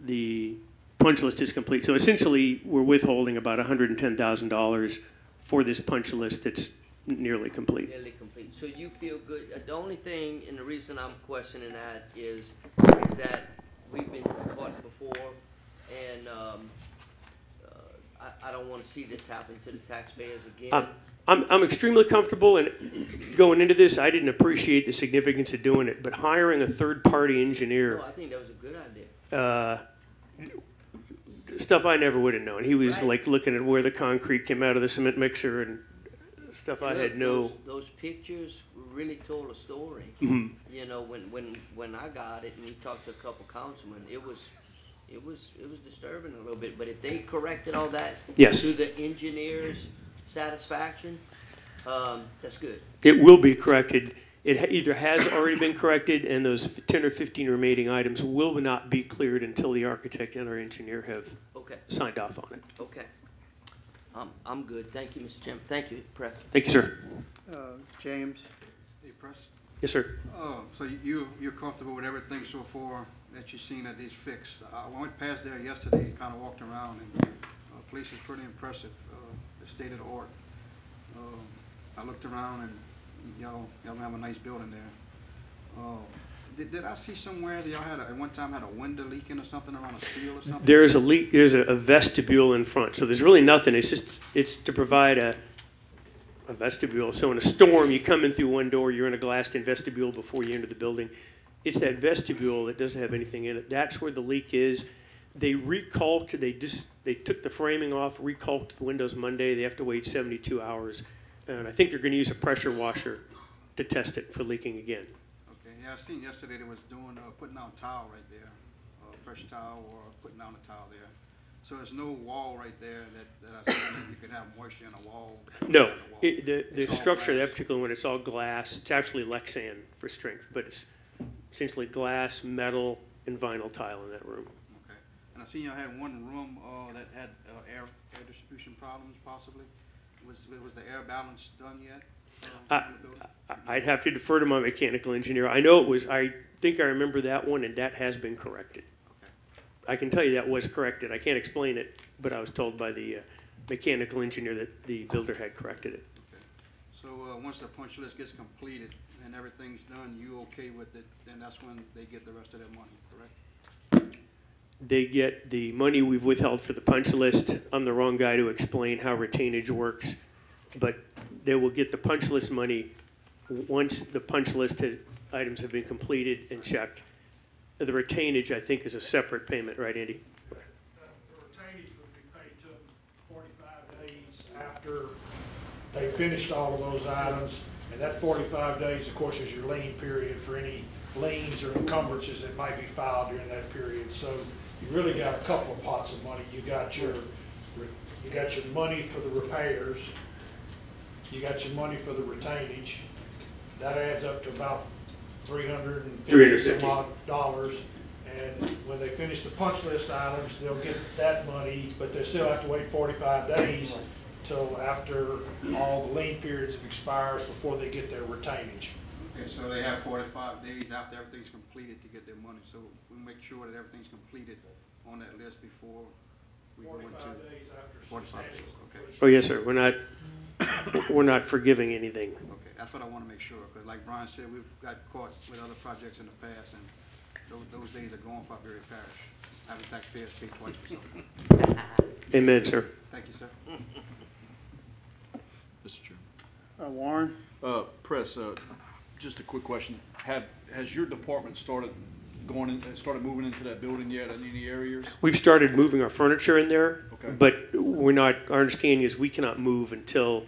O: the punch list is complete. So essentially, we're withholding about hundred and ten thousand dollars for this punch list that's nearly complete.
H: Nearly complete. So you feel good, uh, the only thing, and the reason I'm questioning that is, is that we've been caught before, and, um, uh, I, I don't wanna see this happen to the taxpayers again.
O: I'm, I'm, I'm extremely comfortable, and going into this, I didn't appreciate the significance of doing it, but hiring a third-party engineer,
H: No, I think that was a good idea.
O: uh, stuff I never would have known. He was
H: Right.
O: like looking at where the concrete came out of the cement mixer and stuff I had no.
H: those- Those pictures really told a story.
O: Mhm.
H: You know, when, when, when I got it and we talked to a couple councilmen, it was, it was, it was disturbing a little bit, but if they corrected all that
O: Yes.
H: to the engineer's satisfaction, um, that's good.
O: It will be corrected. It ha- either has already been corrected, and those 10 or 15 remaining items will not be cleared until the architect and our engineer have
H: Okay,
O: signed off on it.
H: okay. I'm, I'm good. Thank you, Mr. Chairman. Thank you, Press.
O: Thank you, sir.
B: Uh, James?
A: Hey, Press?
O: Yes, sir.
A: Uh, so you, you're comfortable with everything so far that you've seen that these fixed? I went past there yesterday and kind of walked around, and, uh, place is pretty impressive, uh, the state of the art. Um, I looked around and y'all, y'all have a nice building there. Uh, did, did I see somewhere that y'all had, a- at one time had a window leaking or something around a seal or something?
O: There is a leak, there's a a vestibule in front, so there's really nothing. It's just, it's to provide a, a vestibule. So in a storm, you come in through one door, you're in a glassed-in vestibule before you enter the building. It's that vestibule that doesn't have anything in it. That's where the leak is. They recalked, they just, they took the framing off, recalked the windows Monday. They have to wait 72 hours. And I think they're gonna use a pressure washer to test it for leaking again.
A: Yeah, I seen yesterday they was doing, uh, putting down tile right there, uh, fresh tile or putting down a tile there. So there's no wall right there that, that I that you could have moisture in a wall.
O: No,
A: in wall.
O: it, the, the
A: It's all
O: structure of that
A: glass.
O: particular one, it's all glass. It's actually Lexan for strength, but it's essentially glass, metal, and vinyl tile in that room.
A: Okay. And I seen y'all had one room, uh, that had, uh, air, air distribution problems possibly. Was, was the air balance done yet?
O: I,
A: in the building?
O: I- I'd have to defer to my mechanical engineer. I know it was, I think I remember that one, and that has been corrected. I can tell you that was corrected. I can't explain it, but I was told by the uh, mechanical engineer that the builder had corrected it.
A: So, uh, once the punch list gets completed and everything's done, you okay with it, then that's when they get the rest of their money, correct?
O: They get the money we've withheld for the punch list. I'm the wrong guy to explain how retainage works, but they will get the punch list money once the punch list has- items have been completed and checked. The retainage, I think, is a separate payment, right, Andy?
P: The retainage would be paid to them forty-five days after they finished all of those items. And that forty-five days, of course, is your lien period for any liens or encumbrances that might be filed during that period. So you really got a couple of pots of money. You got your, you got your money for the repairs. You got your money for the retainage. That adds up to about three hundred and fifty some
O: 350.
P: odd dollars. And when they finish the punch list items, they'll get that money, but they still have to wait forty-five days till after all the lien periods have expired before they get their retainage.
A: Okay, so they have forty-five days after everything's completed to get their money, so we make sure that everything's completed on that list before we go into.
P: Forty-five days after
A: Forty-five days, okay.
O: Oh, yes, sir. We're not, we're not forgiving anything.
A: Okay, that's what I wanna make sure, because like Brian said, we've got caught with other projects in the past, and those, those days are gone for Iberia Parish. Having taxpayers pay twice for something.
O: Amen, sir.
A: Thank you, sir.
Q: Mr. Chairman.
B: Uh, Warren?
Q: Uh, Press, uh, just a quick question. Have, has your department started going in, uh, started moving into that building yet in any areas?
O: We've started moving our furniture in there,
Q: Okay.
O: but we're not, our understanding is we cannot move until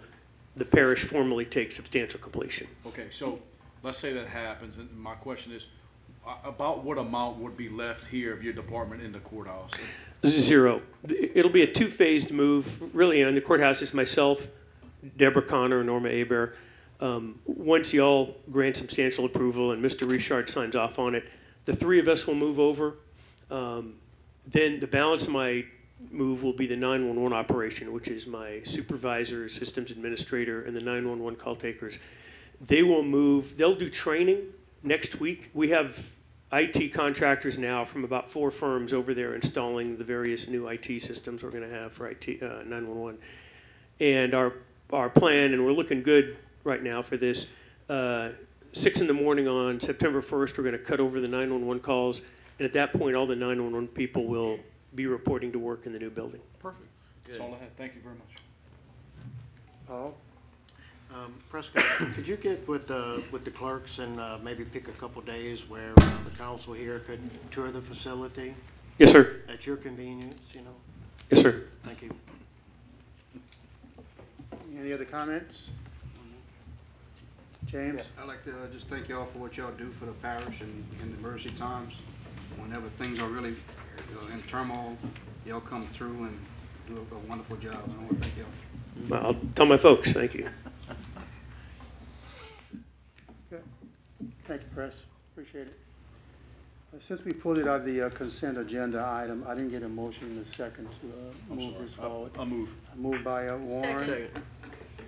O: the parish formally takes substantial completion.
Q: Okay, so let's say that happens, and my question is, uh, about what amount would be left here of your department in the courthouse?
O: Zero. It'll be a two-phased move, really, on the courthouse, it's myself, Deborah Connor, and Norma Aber. Um, Once y'all grant substantial approval and Mr. Richard signs off on it, the three of us will move over. Um, Then the balance of my move will be the 911 operation, which is my supervisor, systems administrator, and the 911 call takers. They will move, they'll do training next week. We have IT contractors now from about four firms over there installing the various new IT systems we're going to have for IT, uh, 911. And our, our plan, and we're looking good right now for this, uh, six in the morning on September 1st, we're going to cut over the 911 calls. And at that point, all the 911 people will be reporting to work in the new building.
Q: Perfect. That's all I had. Thank you very much.
B: Paul?
N: Um, Prescott, could you get with, uh, with the clerks and, uh, maybe pick a couple days where, uh, the council here could tour the facility?
O: Yes, sir.
N: At your convenience, you know?
O: Yes, sir.
N: Thank you.
B: Any other comments? James?
A: I'd like to uh, just thank y'all for what y'all do for the parish and in the emergency times. Whenever things are really uh, in turmoil, y'all come through and do a- a wonderful job, and I want to thank y'all.
O: Well, I'll tell my folks, thank you.
B: Okay. Thank you, Press. Appreciate it. Uh, Since we pulled it out of the uh, consent agenda item, I didn't get a motion in a second to uh, move
Q: sorry.
B: this
Q: I-
B: forward.
Q: I'll move.
B: Moved by uh, Warren.
L: Second.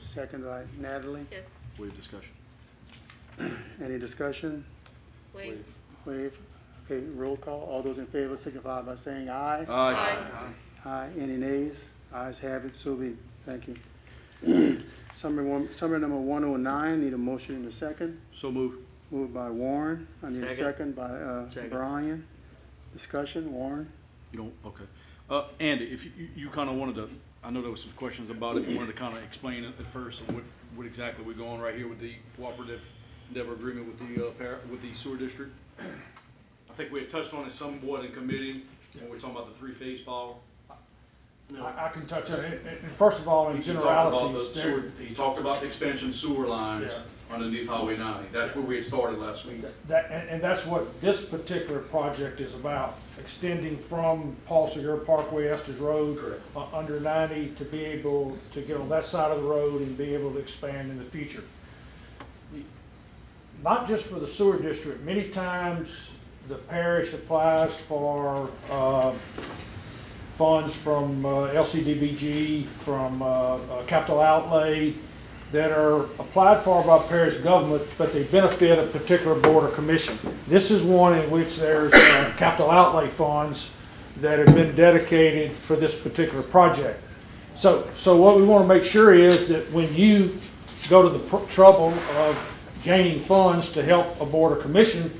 B: Second by Natalie.
L: Yes.
Q: Waive discussion.
B: Any discussion?
L: Wait.
B: Waive. Okay, roll call. All those in favor signify by saying aye.
Q: Aye.
B: Aye. Any nays? Ayes have it, so be. Thank you. Summary one, summary number one oh nine, need a motion in a second.
Q: So move.
B: Moved by Warren. I need a
H: Second.
B: second by uh,
H: Second.
B: Brian. Discussion, Warren?
Q: You don't, okay. Uh, Andy, if you, you- you kind of wanted to, I know there was some questions about it, if you wanted to kind of explain it at first, what, what exactly we're going right here with the cooperative endeavor agreement with the, uh, par, with the sewer district. I think we had touched on it somewhat in committee, when we were talking about the three-phase power.
P: I, I can touch on it. And- First of all, in
Q: He talked about the
P: generalities,
Q: sewer,
P: there,
Q: he talked about the expansion sewer lines, underneath Highway ninety. That's where we had started last week.
P: That, and, and that's what this particular project is about, extending from Paul Segura Parkway, Estes Road. uh, Under ninety to be able to get on that side of the road and be able to expand in the future. Not just for the sewer district, many times the parish applies for, uh, funds from uh, LCDBG, from uh, uh, capital outlay, that are applied for by parish government, but they benefit a particular board or commission. This is one in which there's uh, capital outlay funds that have been dedicated for this particular project. So, so what we want to make sure is that when you go to the trouble of gaining funds to help a board or commission,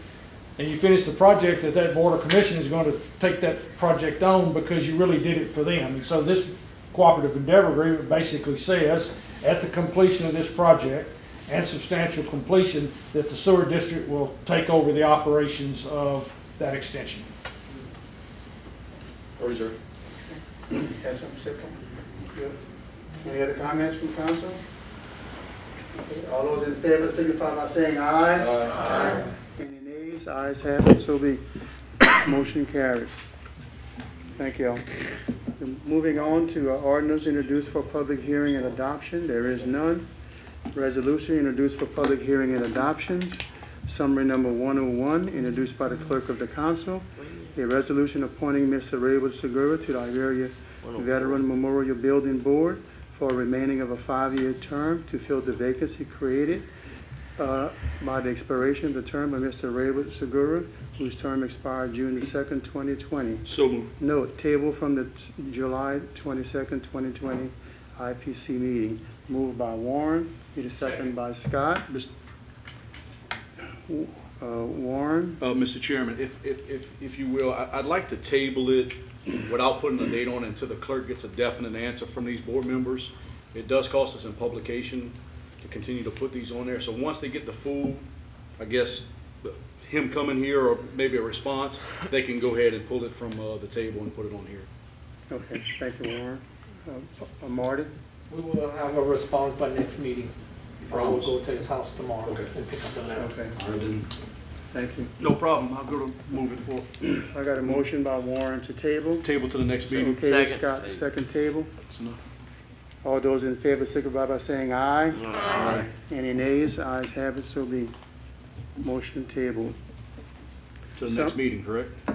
P: and you finish the project, that that board or commission is going to take that project on because you really did it for them. And so this cooperative endeavor agreement basically says, at the completion of this project and substantial completion, that the sewer district will take over the operations of that extension.
Q: Or is there?
B: Had something to say, Good. Any other comments from council? Okay, All those in favor signify by saying aye. Aye. Any nays? Ayes have it, so the Motion carries. Thank you. Moving on to uh, ordinance introduced for public hearing and adoption, there is none. Resolution introduced for public hearing and adoptions. Summary number 101, introduced by the clerk of the council. A resolution appointing Mr. Raywood Segura to the Iberia Veteran Memorial Building Board for a remaining of a five-year term to fill the vacancy created uh, by the expiration of the term of Mr. Raywood Segura, whose term expired June the second, twenty twenty.
Q: So moved.
B: Note, table from the July twenty-second, twenty twenty IPC meeting. Moved by Warren, need a second by Scott.
Q: Mis-
B: Uh, Warren,
Q: Uh, Mr. Chairman, if, if, if, if you will, I, I'd like to table it without putting a date on it until the clerk gets a definite answer from these board members. It does cost us in publication to continue to put these on there, so once they get the full, I guess, him coming here or maybe a response, they can go ahead and pull it from, uh, the table and put it on here.
B: okay, thank you, Warren. Uh, uh, Marty?
K: We will have a response by next meeting. I will go to his house tomorrow
Q: Okay.
K: and pick up the letter.
B: Okay, thank you.
Q: No problem, I'll go to move it forward.
B: I got a motion by Warren to table.
Q: table to the next meeting.
B: Okay,
H: Second.
B: Scott, second table.
Q: That's enough.
B: All those in favor signify by by saying aye. Aye. Any nays? Ayes have it, so be. Motion tabled.
Q: To the next meeting, correct?
B: I-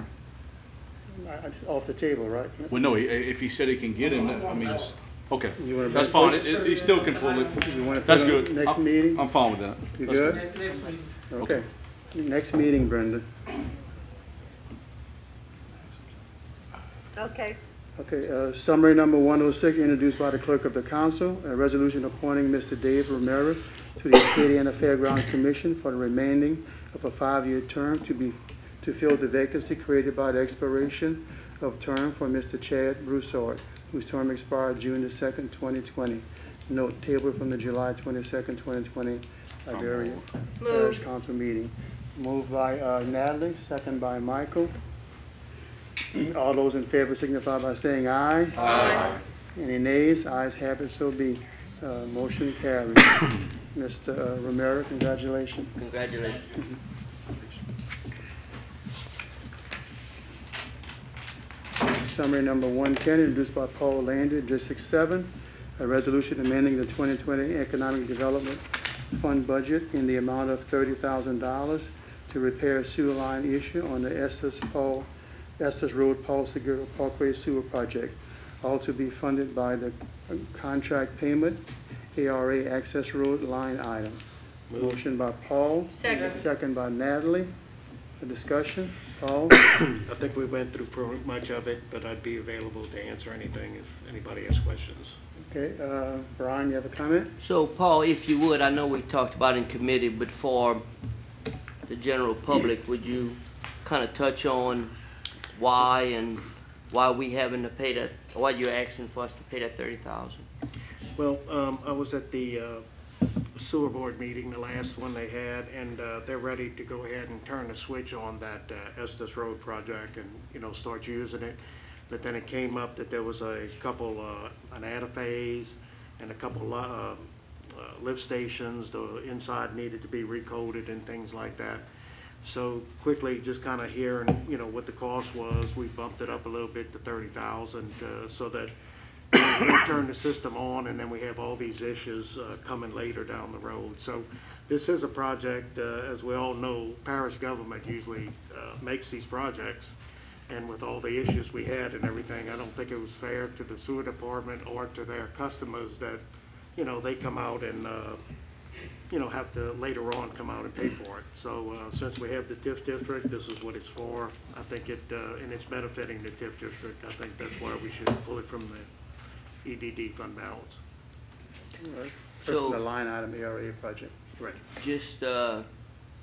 B: I- Off the table, right?
Q: Well, no, i- if he said he can get him, I mean, it's, okay,
B: You wanna
Q: that's fine, It- it- he still can pull it.
B: You want to
Q: That's
B: put it on
Q: good.
B: next
Q: I'm-
B: meeting?
Q: I'm fine with that.
B: You
Q: That's
B: good?
K: Next, next meeting.
B: Okay. Next meeting, Brenda.
E: Okay.
B: Okay, uh, summary number 106, introduced by the clerk of the council, a resolution appointing Mr. Dave Romero to the Acadiana Fairgrounds Commission for the remaining of a five-year term to be, to fill the vacancy created by the expiration of term for Mr. Chad Broussard, whose term expired June the 2nd, 2020. Note, table from the July 22nd, 2020 Iberia Parish Council meeting. Moved by uh, Natalie, second by Michael. All those in favor signify by saying aye.
L: Aye.
B: Any nays? Ayes have it, so be. Uh, Motion carried. Mr. Romero, congratulations.
H: Congratulations.
B: Summary number 110, introduced by Paul Landry, District 7, a resolution amending the 2020 Economic Development Fund budget in the amount of $30,000 to repair a sewer line issue on the Estes Paul, Estes Road Paul Segura Parkway Sewer Project, all to be funded by the uh, contract payment ARA Access Road line item. Motion by Paul.
L: Second.
B: Second by Natalie. A discussion? Paul?
N: I think we went through much of it, but I'd be available to answer anything if anybody has questions.
B: Okay, uh, Brian, you have a comment?
H: So, Paul, if you would, I know we talked about in committee, but for the general public, would you kind of touch on why and why we having to pay that, why you're asking for us to pay that thirty thousand?
N: Well, um, I was at the, uh, sewer board meeting, the last one they had, and, uh, they're ready to go ahead and turn the switch on that, uh, Estes Road project and, you know, start using it. But then it came up that there was a couple, uh, an anaphase and a couple, uh, uh, lift stations, the inside needed to be recoded and things like that. So quickly, just kind of hearing, you know, what the cost was, we bumped it up a little bit to thirty thousand, uh, so that we turn the system on and then we have all these issues, uh, coming later down the road. So this is a project, uh, as we all know, parish government usually, uh, makes these projects. And with all the issues we had and everything, I don't think it was fair to the sewer department or to their customers that, you know, they come out and, uh, you know, have to later on come out and pay for it. So, uh, since we have the TIF district, this is what it's for. I think it, uh, and it's benefiting the TIF district. I think that's why we should pull it from the EDD fund balance.
H: So-
B: From the line item area budget.
N: Right.
H: Just, uh,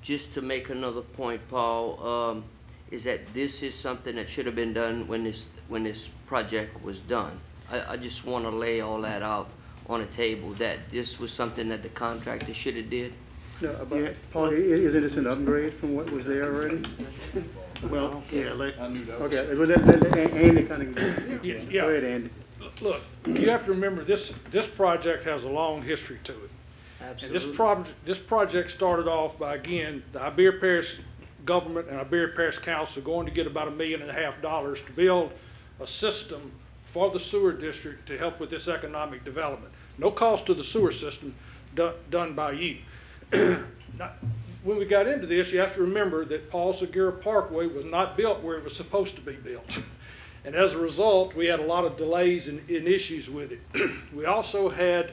H: just to make another point, Paul, um, is that this is something that should have been done when this, when this project was done. I, I just want to lay all that out on a table, that this was something that the contractor should have did.
B: No, but Paul, i- isn't this an upgrade from what was there already?
N: Well, yeah, let,
B: Okay, well, let, let let Andy kind of,
P: Yeah.
B: go ahead, Andy.
P: Look, you have to remember, this, this project has a long history to it. And this project, this project started off by, again, the Iberia Parish government and Iberia Parish Council going to get about a million and a half dollars to build a system for the sewer district to help with this economic development. No cost to the sewer system, done, by you. Now, When we got into this, you have to remember that Paul Segura Parkway was not built where it was supposed to be built. And as a result, we had a lot of delays and, and issues with it. We also had,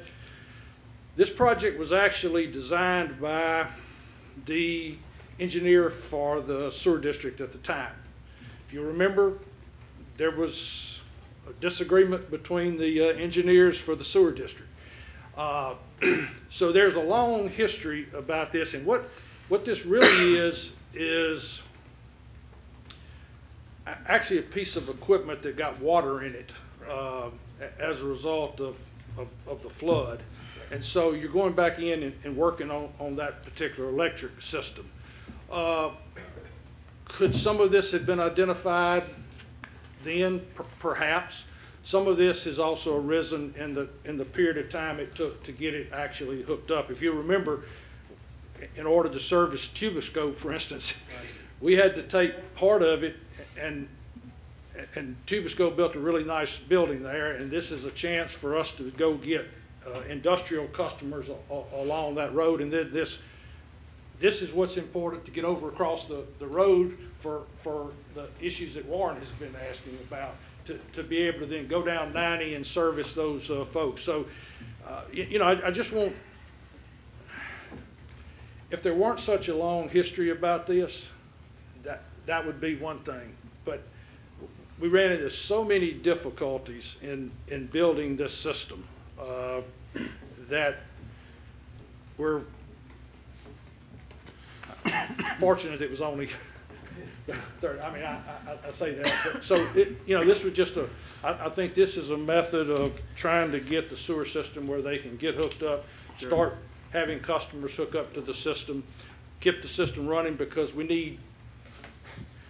P: this project was actually designed by the engineer for the sewer district at the time. If you remember, there was a disagreement between the uh, engineers for the sewer district. Uh, So there's a long history about this, and what, what this really is, is actually a piece of equipment that got water in it uh, as a result of, of, of the flood. And so you're going back in and, and working on, on that particular electric system. Uh, Could some of this have been identified then? Per- Perhaps. Some of this has also arisen in the, in the period of time it took to get it actually hooked up. If you remember, in order to service Tuboscope, for instance, we had to take part of it and, and Tuboscope built a really nice building there, and this is a chance for us to go get uh, industrial customers along that road, and then this, this is what's important to get over across the, the road for, for the issues that Warren has been asking about, to, to be able to then go down 90 and service those uh, folks. So, uh, you, you know, I, I just want, if there weren't such a long history about this, that, that would be one thing. But we ran into so many difficulties in, in building this system uh, that we're fortunate it was only third. I mean, I, I, I say that. But, so, it, you know, this was just a, I, I think this is a method of trying to get the sewer system where they can get hooked up,
N: Sure.
P: start having customers hook up to the system, keep the system running because we need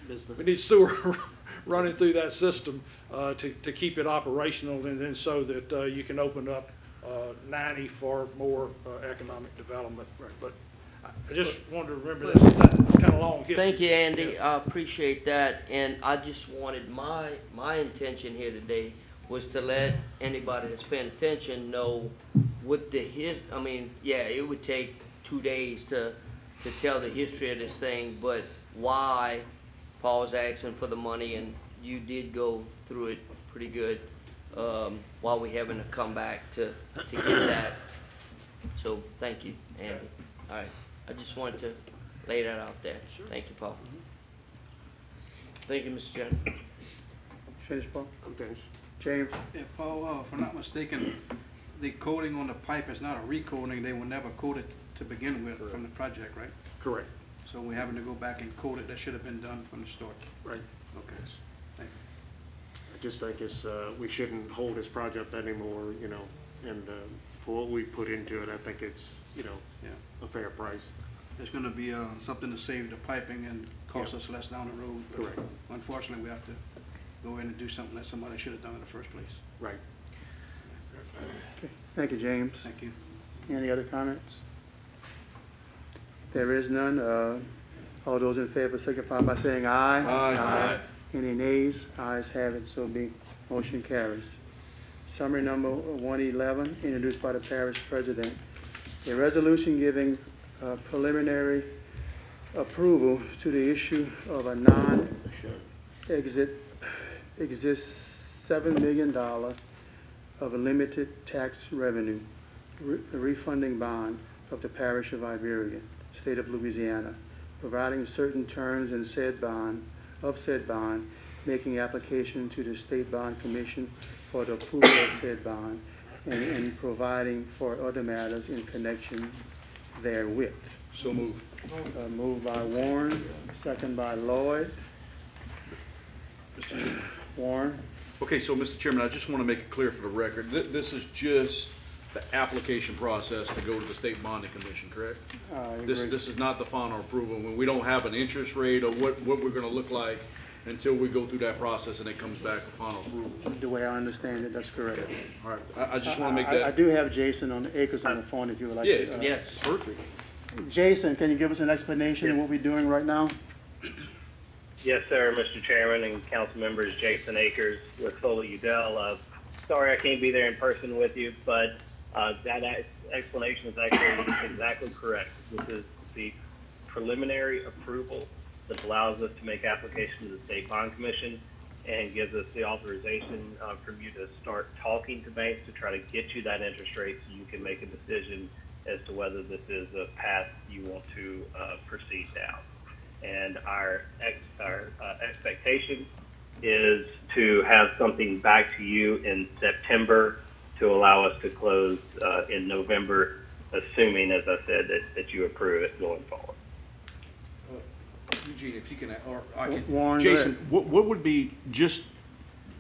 N: business.
P: we need sewer running through that system uh, to, to keep it operational and then so that uh, you can open up uh, 90 for more uh, economic development. But I just wanted to remember this, that kind of long history.
H: Thank you, Andy. I appreciate that, and I just wanted, my, my intention here today was to let anybody that's paying attention know what the his, I mean, yeah, it would take two days to, to tell the history of this thing, but why Paul Paul's asking for the money, and you did go through it pretty good, um, while we having to come back to, to get that. So, thank you, Andy. All right, I just wanted to lay that out there. Thank you, Paul. Thank you, Mr. Chairman.
B: Finish, Paul?
N: I'm finished.
B: James?
A: Yeah, Paul, uh, if I'm not mistaken, the coating on the pipe is not a recoating, they were never coated to begin with from the project, right?
N: Correct.
A: So we're having to go back and coat it, that should have been done from the start.
N: Right.
A: Okay, thank you.
N: I just think it's, uh, we shouldn't hold this project anymore, you know, and, uh, for what we put into it, I think it's, you know,
A: Yeah.
N: A fair price.
A: It's gonna be, uh, something to save the piping and cost us less down the road. but
N: Correct.
A: Unfortunately, we have to go in and do something that somebody should have done in the first place.
N: Right.
B: Thank you, James.
A: Thank you.
B: Any other comments? There is none. Uh, All those in favor signify by saying aye.
F: Aye.
B: Any nays? Ayes have it, so be. Motion carries. Summary number 111, introduced by the parish president. A resolution giving uh, preliminary approval to the issue of a non-exit, exists $7 million of a limited tax revenue re- refunding bond of the parish of Iberia, state of Louisiana, providing certain terms in said bond, of said bond, making application to the State Bond Commission for the approval of said bond, and, and providing for other matters in connection therewith.
F: So moved.
B: Uh, moved by Warren, second by Lloyd. Mr Warren?
F: Okay, so, Mr. Chairman, I just want to make it clear for the record, th- this is just the application process to go to the State Bonding Commission, correct? This, this is not the final approval, when we don't have an interest rate or what, what we're gonna look like until we go through that process and it comes back for final approval.
B: The way I understand it, that's correct.
F: All right, I, I just wanna make
B: I- I do have Jason on the Akers on the phone if you would like
F: yeah,
B: to. uh,
H: Yes.
F: perfect.
B: Jason, can you give us an explanation of what we're doing right now?
R: Yes, sir, Mr. Chairman and council members, Jason Akers with Foley Judell. Uh, sorry I can't be there in person with you, but uh, that ex- explanation is actually exactly correct. This is the preliminary approval that allows us to make application to the State Bond Commission and gives us the authorization uh, for you to start talking to banks to try to get you that interest rate so you can make a decision as to whether this is a path you want to uh, proceed down and our ex, our uh, expectation is to have something back to you in September to allow us to close uh, in November, assuming, as I said, that, that you approve it going forward.
F: Eugene, if you can, or I can.
B: Warren, go
F: Jason, what, what would be, just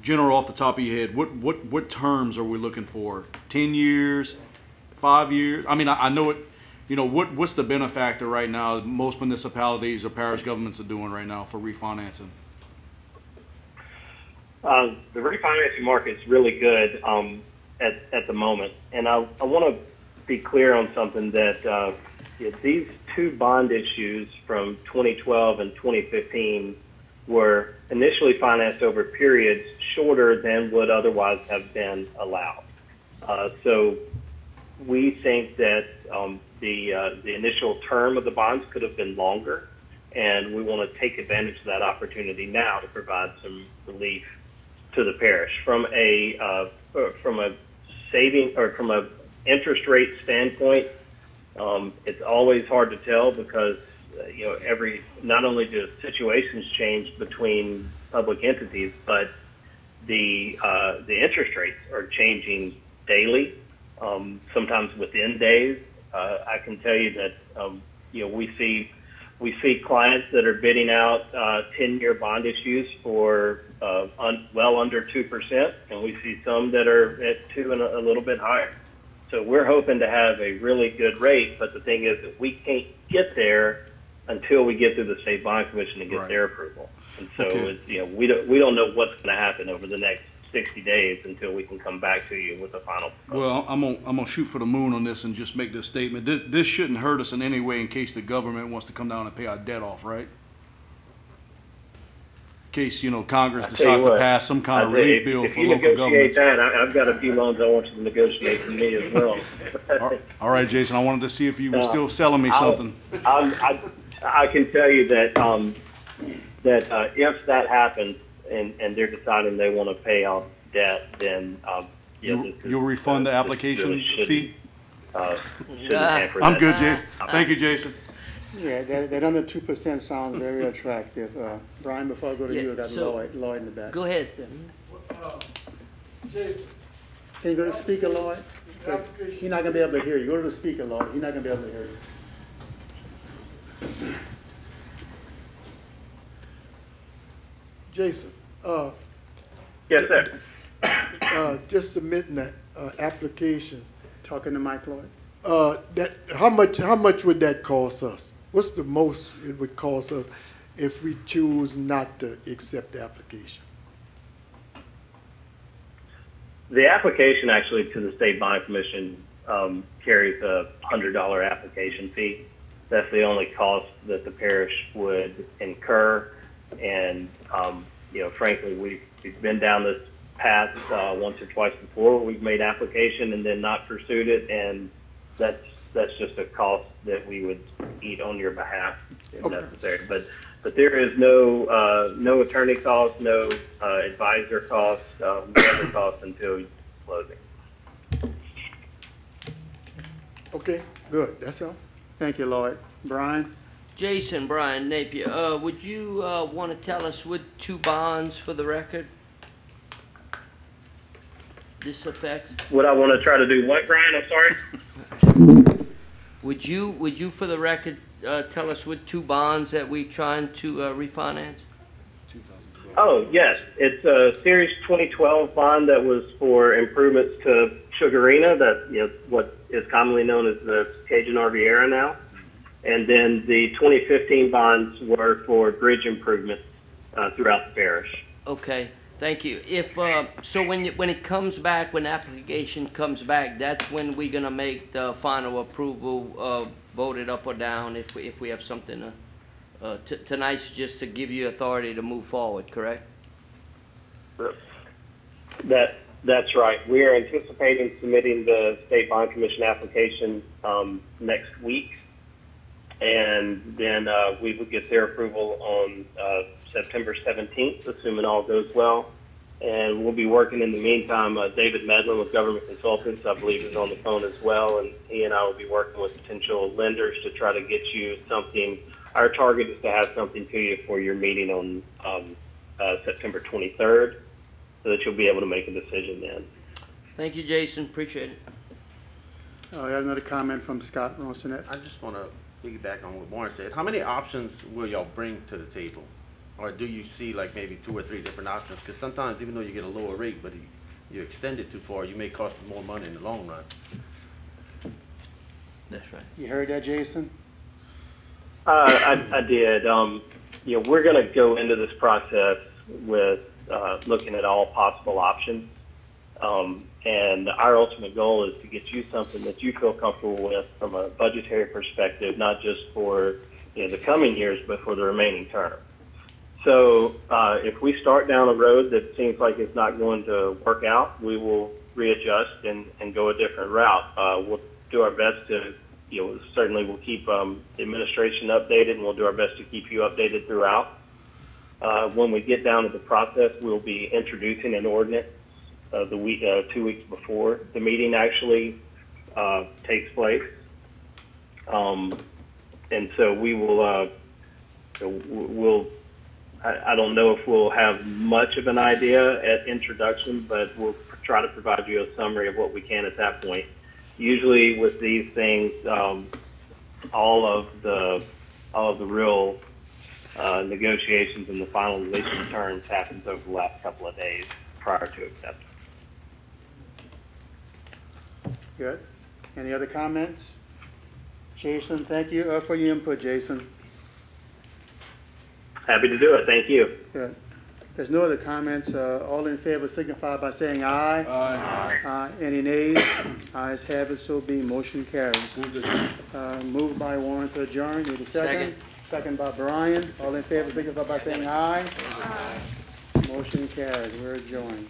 F: general off the top of your head, what, what, what terms are we looking for? Ten years, five years? I mean, I, I know it, you know, what, what's the benefactor right now, most municipalities or parish governments are doing right now for refinancing?
R: Uh, the refinancing market is really good um, at, at the moment. And I, I want to be clear on something that uh, yeah, these two bond issues from 2012 and 2015 were initially financed over periods shorter than would otherwise have been allowed. Uh, so we think that um, the, uh, the initial term of the bonds could have been longer, and we want to take advantage of that opportunity now to provide some relief to the parish from a uh, from a saving or from a interest rate standpoint. Um, it's always hard to tell because uh, you know every not only do situations change between public entities, but the uh, the interest rates are changing daily, um, sometimes within days. Uh, I can tell you that um, you know we see we see clients that are bidding out uh, 10-year bond issues for uh, un, well under two percent, and we see some that are at two and a, a little bit higher. So we're hoping to have a really good rate, but the thing is that we can't get there until we get through the state bond commission and get
F: Right.
R: their approval. And so
F: Okay.
R: it's, you know we don't we don't know what's going to happen over the next 60 days until we can come back to you with the final.
F: Well, I'm gonna, I'm gonna shoot for the moon on this and just make this statement. This, this shouldn't hurt us in any way in case the government wants to come down and pay our debt off, right? In case, you know, Congress
R: I tell you
F: decides to pass some kind of
R: I tell you,
F: relief
R: if-
F: bill
R: if
F: for
R: you
F: local
R: negotiate
F: governments.
R: that, I, I've got a few loans I want you to negotiate for me as well.
F: All right, Jason, I wanted to see if you were
R: Uh,
F: still selling me
R: I'll-
F: something.
R: I'll- I, I can tell you that, um, that, uh, if that happens and, and they're deciding they want to pay off debt, then, um, yeah,
F: you,
R: is,
F: you'll refund the application
R: really
F: fee?
R: Uh, shouldn't
F: I'm good, Jason. Thank you, Jason.
B: Yeah, that, that under two percent sounds very attractive. Uh, Brian, before I go to
H: Yeah,
B: you, I got
H: so-
B: Lloyd, Lloyd in the back.
H: Go ahead.
B: Jason. Can you go to the speaker, Lloyd? He's not gonna be able to hear you. Go to the speaker, Lloyd. He's not gonna be able to hear you.
S: Jason, uh,
R: Yes, sir.
S: uh, just submitting that, uh, application,
B: Talking to Mike Lloyd.
S: uh, that, how much, how much would that cost us? What's the most it would cost us if we choose not to accept the application?
R: The application actually to the State Bond Commission um, carries a hundred dollar application fee. That's the only cost that the parish would incur. And, um, you know, frankly, we've, we've been down this path, uh, once or twice before. We've made application and then not pursued it. And that's, that's just a cost that we would eat on your behalf if
S: Okay.
R: necessary. But, but there is no, uh, no attorney cost, no, uh, advisor cost, uh, no other cost until closing.
B: Okay, good, that's all. Thank you, Lloyd. Brian?
H: Jason, Brian Napier, uh, would you, uh, wanna tell us what two bonds for the record? This affects?
R: Would I want to try to do what, Brian? I'm sorry.
H: Would you, would you, for the record, uh, tell us what two bonds that we're trying to, uh, refinance?
R: Oh, yes. It's a Series 2012 bond that was for improvements to Sugarena, that, you know, what is commonly known as the Cajun Riviera now. And then the 2015 bonds were for bridge improvements uh, throughout the parish.
H: Okay, thank you. If, uh, so when, it- when it comes back, when the application comes back, that's when we are gonna make the final approval, uh, voted up or down if we, if we have something, uh, uh, t- tonight's just to give you authority to move forward, correct?
R: That, that's right. We are anticipating submitting the State Bond Commission application um, next week. And then uh, we would get their approval on uh, September 17th, assuming all goes well. And we'll be working in the meantime. Uh, David Medlin with Government Consultants, I believe, is on the phone as well. And he and I will be working with potential lenders to try to get you something. Our target is to have something to you for your meeting on um, uh, September 23rd so that you'll be able to make a decision then.
H: Thank you, Jason, appreciate it.
B: Uh, I have another comment from Scott Ransonet.
I: I just want to piggyback on what Warren said. How many options will y'all bring to the table? Or do you see like maybe two or three different options? Because sometimes even though you get a lower rate, but you, you extend it too far, you may cost more money in the long run.
H: That's right.
B: You heard that, Jason?
R: Uh, I, I did. Um, you know, we're going to go into this process with uh, looking at all possible options. Um, and our ultimate goal is to get you something that you feel comfortable with from a budgetary perspective, not just for you know, the coming years, but for the remaining term. So uh, if we start down a road that seems like it's not going to work out, we will readjust and, and go a different route. Uh, we'll do our best to, you know, certainly we'll keep um, the administration updated and we'll do our best to keep you updated throughout. Uh, when we get down to the process, we'll be introducing an ordinance uh, the week, uh, two weeks before the meeting actually uh, takes place. Um, and so we will, uh, we'll, I, I don't know if we'll have much of an idea at introduction, but we'll try to provide you a summary of what we can at that point. Usually with these things, um, all of the, all of the real uh, negotiations and the finalization of terms happens over the last couple of days prior to acceptance.
B: Good. Any other comments? Jason, thank you uh, for your input, Jason.
R: Happy to do it. Thank you.
B: Good. There's no other comments. Uh, All in favor signify by saying aye. Aye. Aye. Any nays? Ayes have it, so be. Motion carries. Uh, Moved by Warren to adjourn. Need a second?
H: Second.
B: Second by Brian. All in favor signify by saying aye. Aye. Motion carries. We're adjourned.